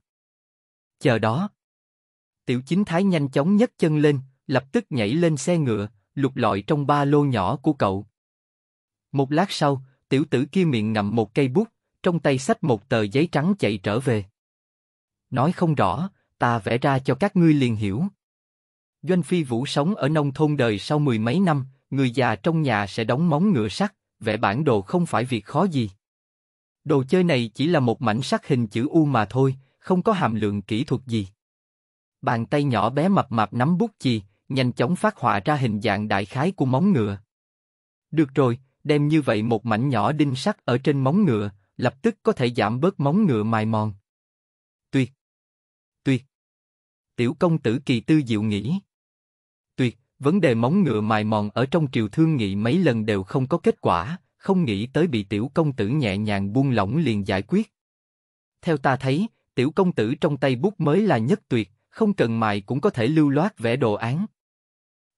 Chờ đó. Tiểu chính thái nhanh chóng nhấc chân lên, lập tức nhảy lên xe ngựa, lục lọi trong ba lô nhỏ của cậu. Một lát sau, tiểu tử kia miệng ngậm một cây bút, trong tay xách một tờ giấy trắng chạy trở về. Nói không rõ, ta vẽ ra cho các ngươi liền hiểu. Doanh Phi Vũ sống ở nông thôn đời sau mười mấy năm, người già trong nhà sẽ đóng móng ngựa sắt, vẽ bản đồ không phải việc khó gì. Đồ chơi này chỉ là một mảnh sắt hình chữ U mà thôi, không có hàm lượng kỹ thuật gì. Bàn tay nhỏ bé mập mạp nắm bút chì, nhanh chóng phát họa ra hình dạng đại khái của móng ngựa. Được rồi, đem như vậy một mảnh nhỏ đinh sắt ở trên móng ngựa, lập tức có thể giảm bớt móng ngựa mài mòn. Tuyệt! Tuyệt! Tiểu công tử kỳ tư diệu nghĩ. Vấn đề móng ngựa mài mòn ở trong triều thương nghị mấy lần đều không có kết quả, không nghĩ tới bị tiểu công tử nhẹ nhàng buông lỏng liền giải quyết. Theo ta thấy, tiểu công tử trong tay bút mới là nhất tuyệt, không cần mài cũng có thể lưu loát vẽ đồ án.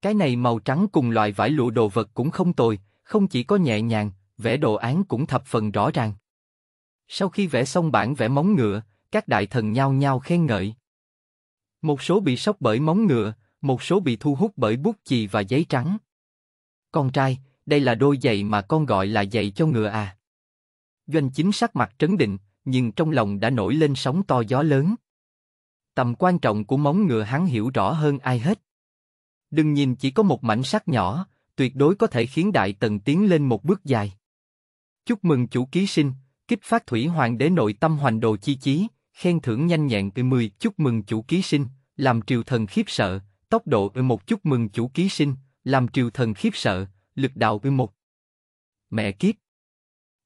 Cái này màu trắng cùng loại vải lụa đồ vật cũng không tồi, không chỉ có nhẹ nhàng, vẽ đồ án cũng thập phần rõ ràng. Sau khi vẽ xong bản vẽ móng ngựa, các đại thần nhao nhao khen ngợi. Một số bị sốc bởi móng ngựa, một số bị thu hút bởi bút chì và giấy trắng. Con trai, đây là đôi giày mà con gọi là giày cho ngựa à? Doanh chính sắc mặt trấn định, nhưng trong lòng đã nổi lên sóng to gió lớn. Tầm quan trọng của móng ngựa hắn hiểu rõ hơn ai hết. Đừng nhìn chỉ có một mảnh sắt nhỏ, tuyệt đối có thể khiến Đại Tần tiến lên một bước dài. Chúc mừng chủ ký sinh, kích phát thủy hoàng đế nội tâm hoành đồ chi chí, khen thưởng nhanh nhẹn từ 10 chúc mừng chủ ký sinh, làm triều thần khiếp sợ, tốc độ ư một chúc mừng chủ ký sinh, làm triều thần khiếp sợ, lực đạo ư một. Mẹ kiếp!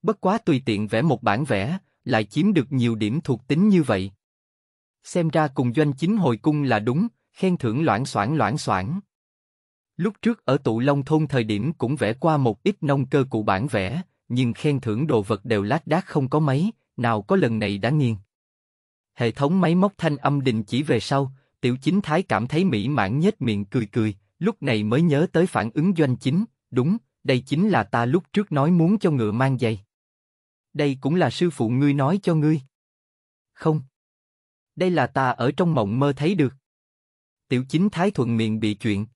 Bất quá tùy tiện vẽ một bản vẽ, lại chiếm được nhiều điểm thuộc tính như vậy. Xem ra cùng doanh chính hồi cung là đúng, khen thưởng loãng soảng loãng soảng. Lúc trước ở tụ Long thôn thời điểm cũng vẽ qua một ít nông cơ cụ bản vẽ, nhưng khen thưởng đồ vật đều lát đác không có mấy, nào có lần này đã nghiêng. Hệ thống máy móc thanh âm đình chỉ về sau, tiểu chính thái cảm thấy mỹ mãn nhếch miệng cười cười, lúc này mới nhớ tới phản ứng doanh chính, đúng, đây chính là ta lúc trước nói muốn cho ngựa mang giày. Đây cũng là sư phụ ngươi nói cho ngươi. Không. Đây là ta ở trong mộng mơ thấy được. Tiểu chính thái thuận miệng bị chuyện,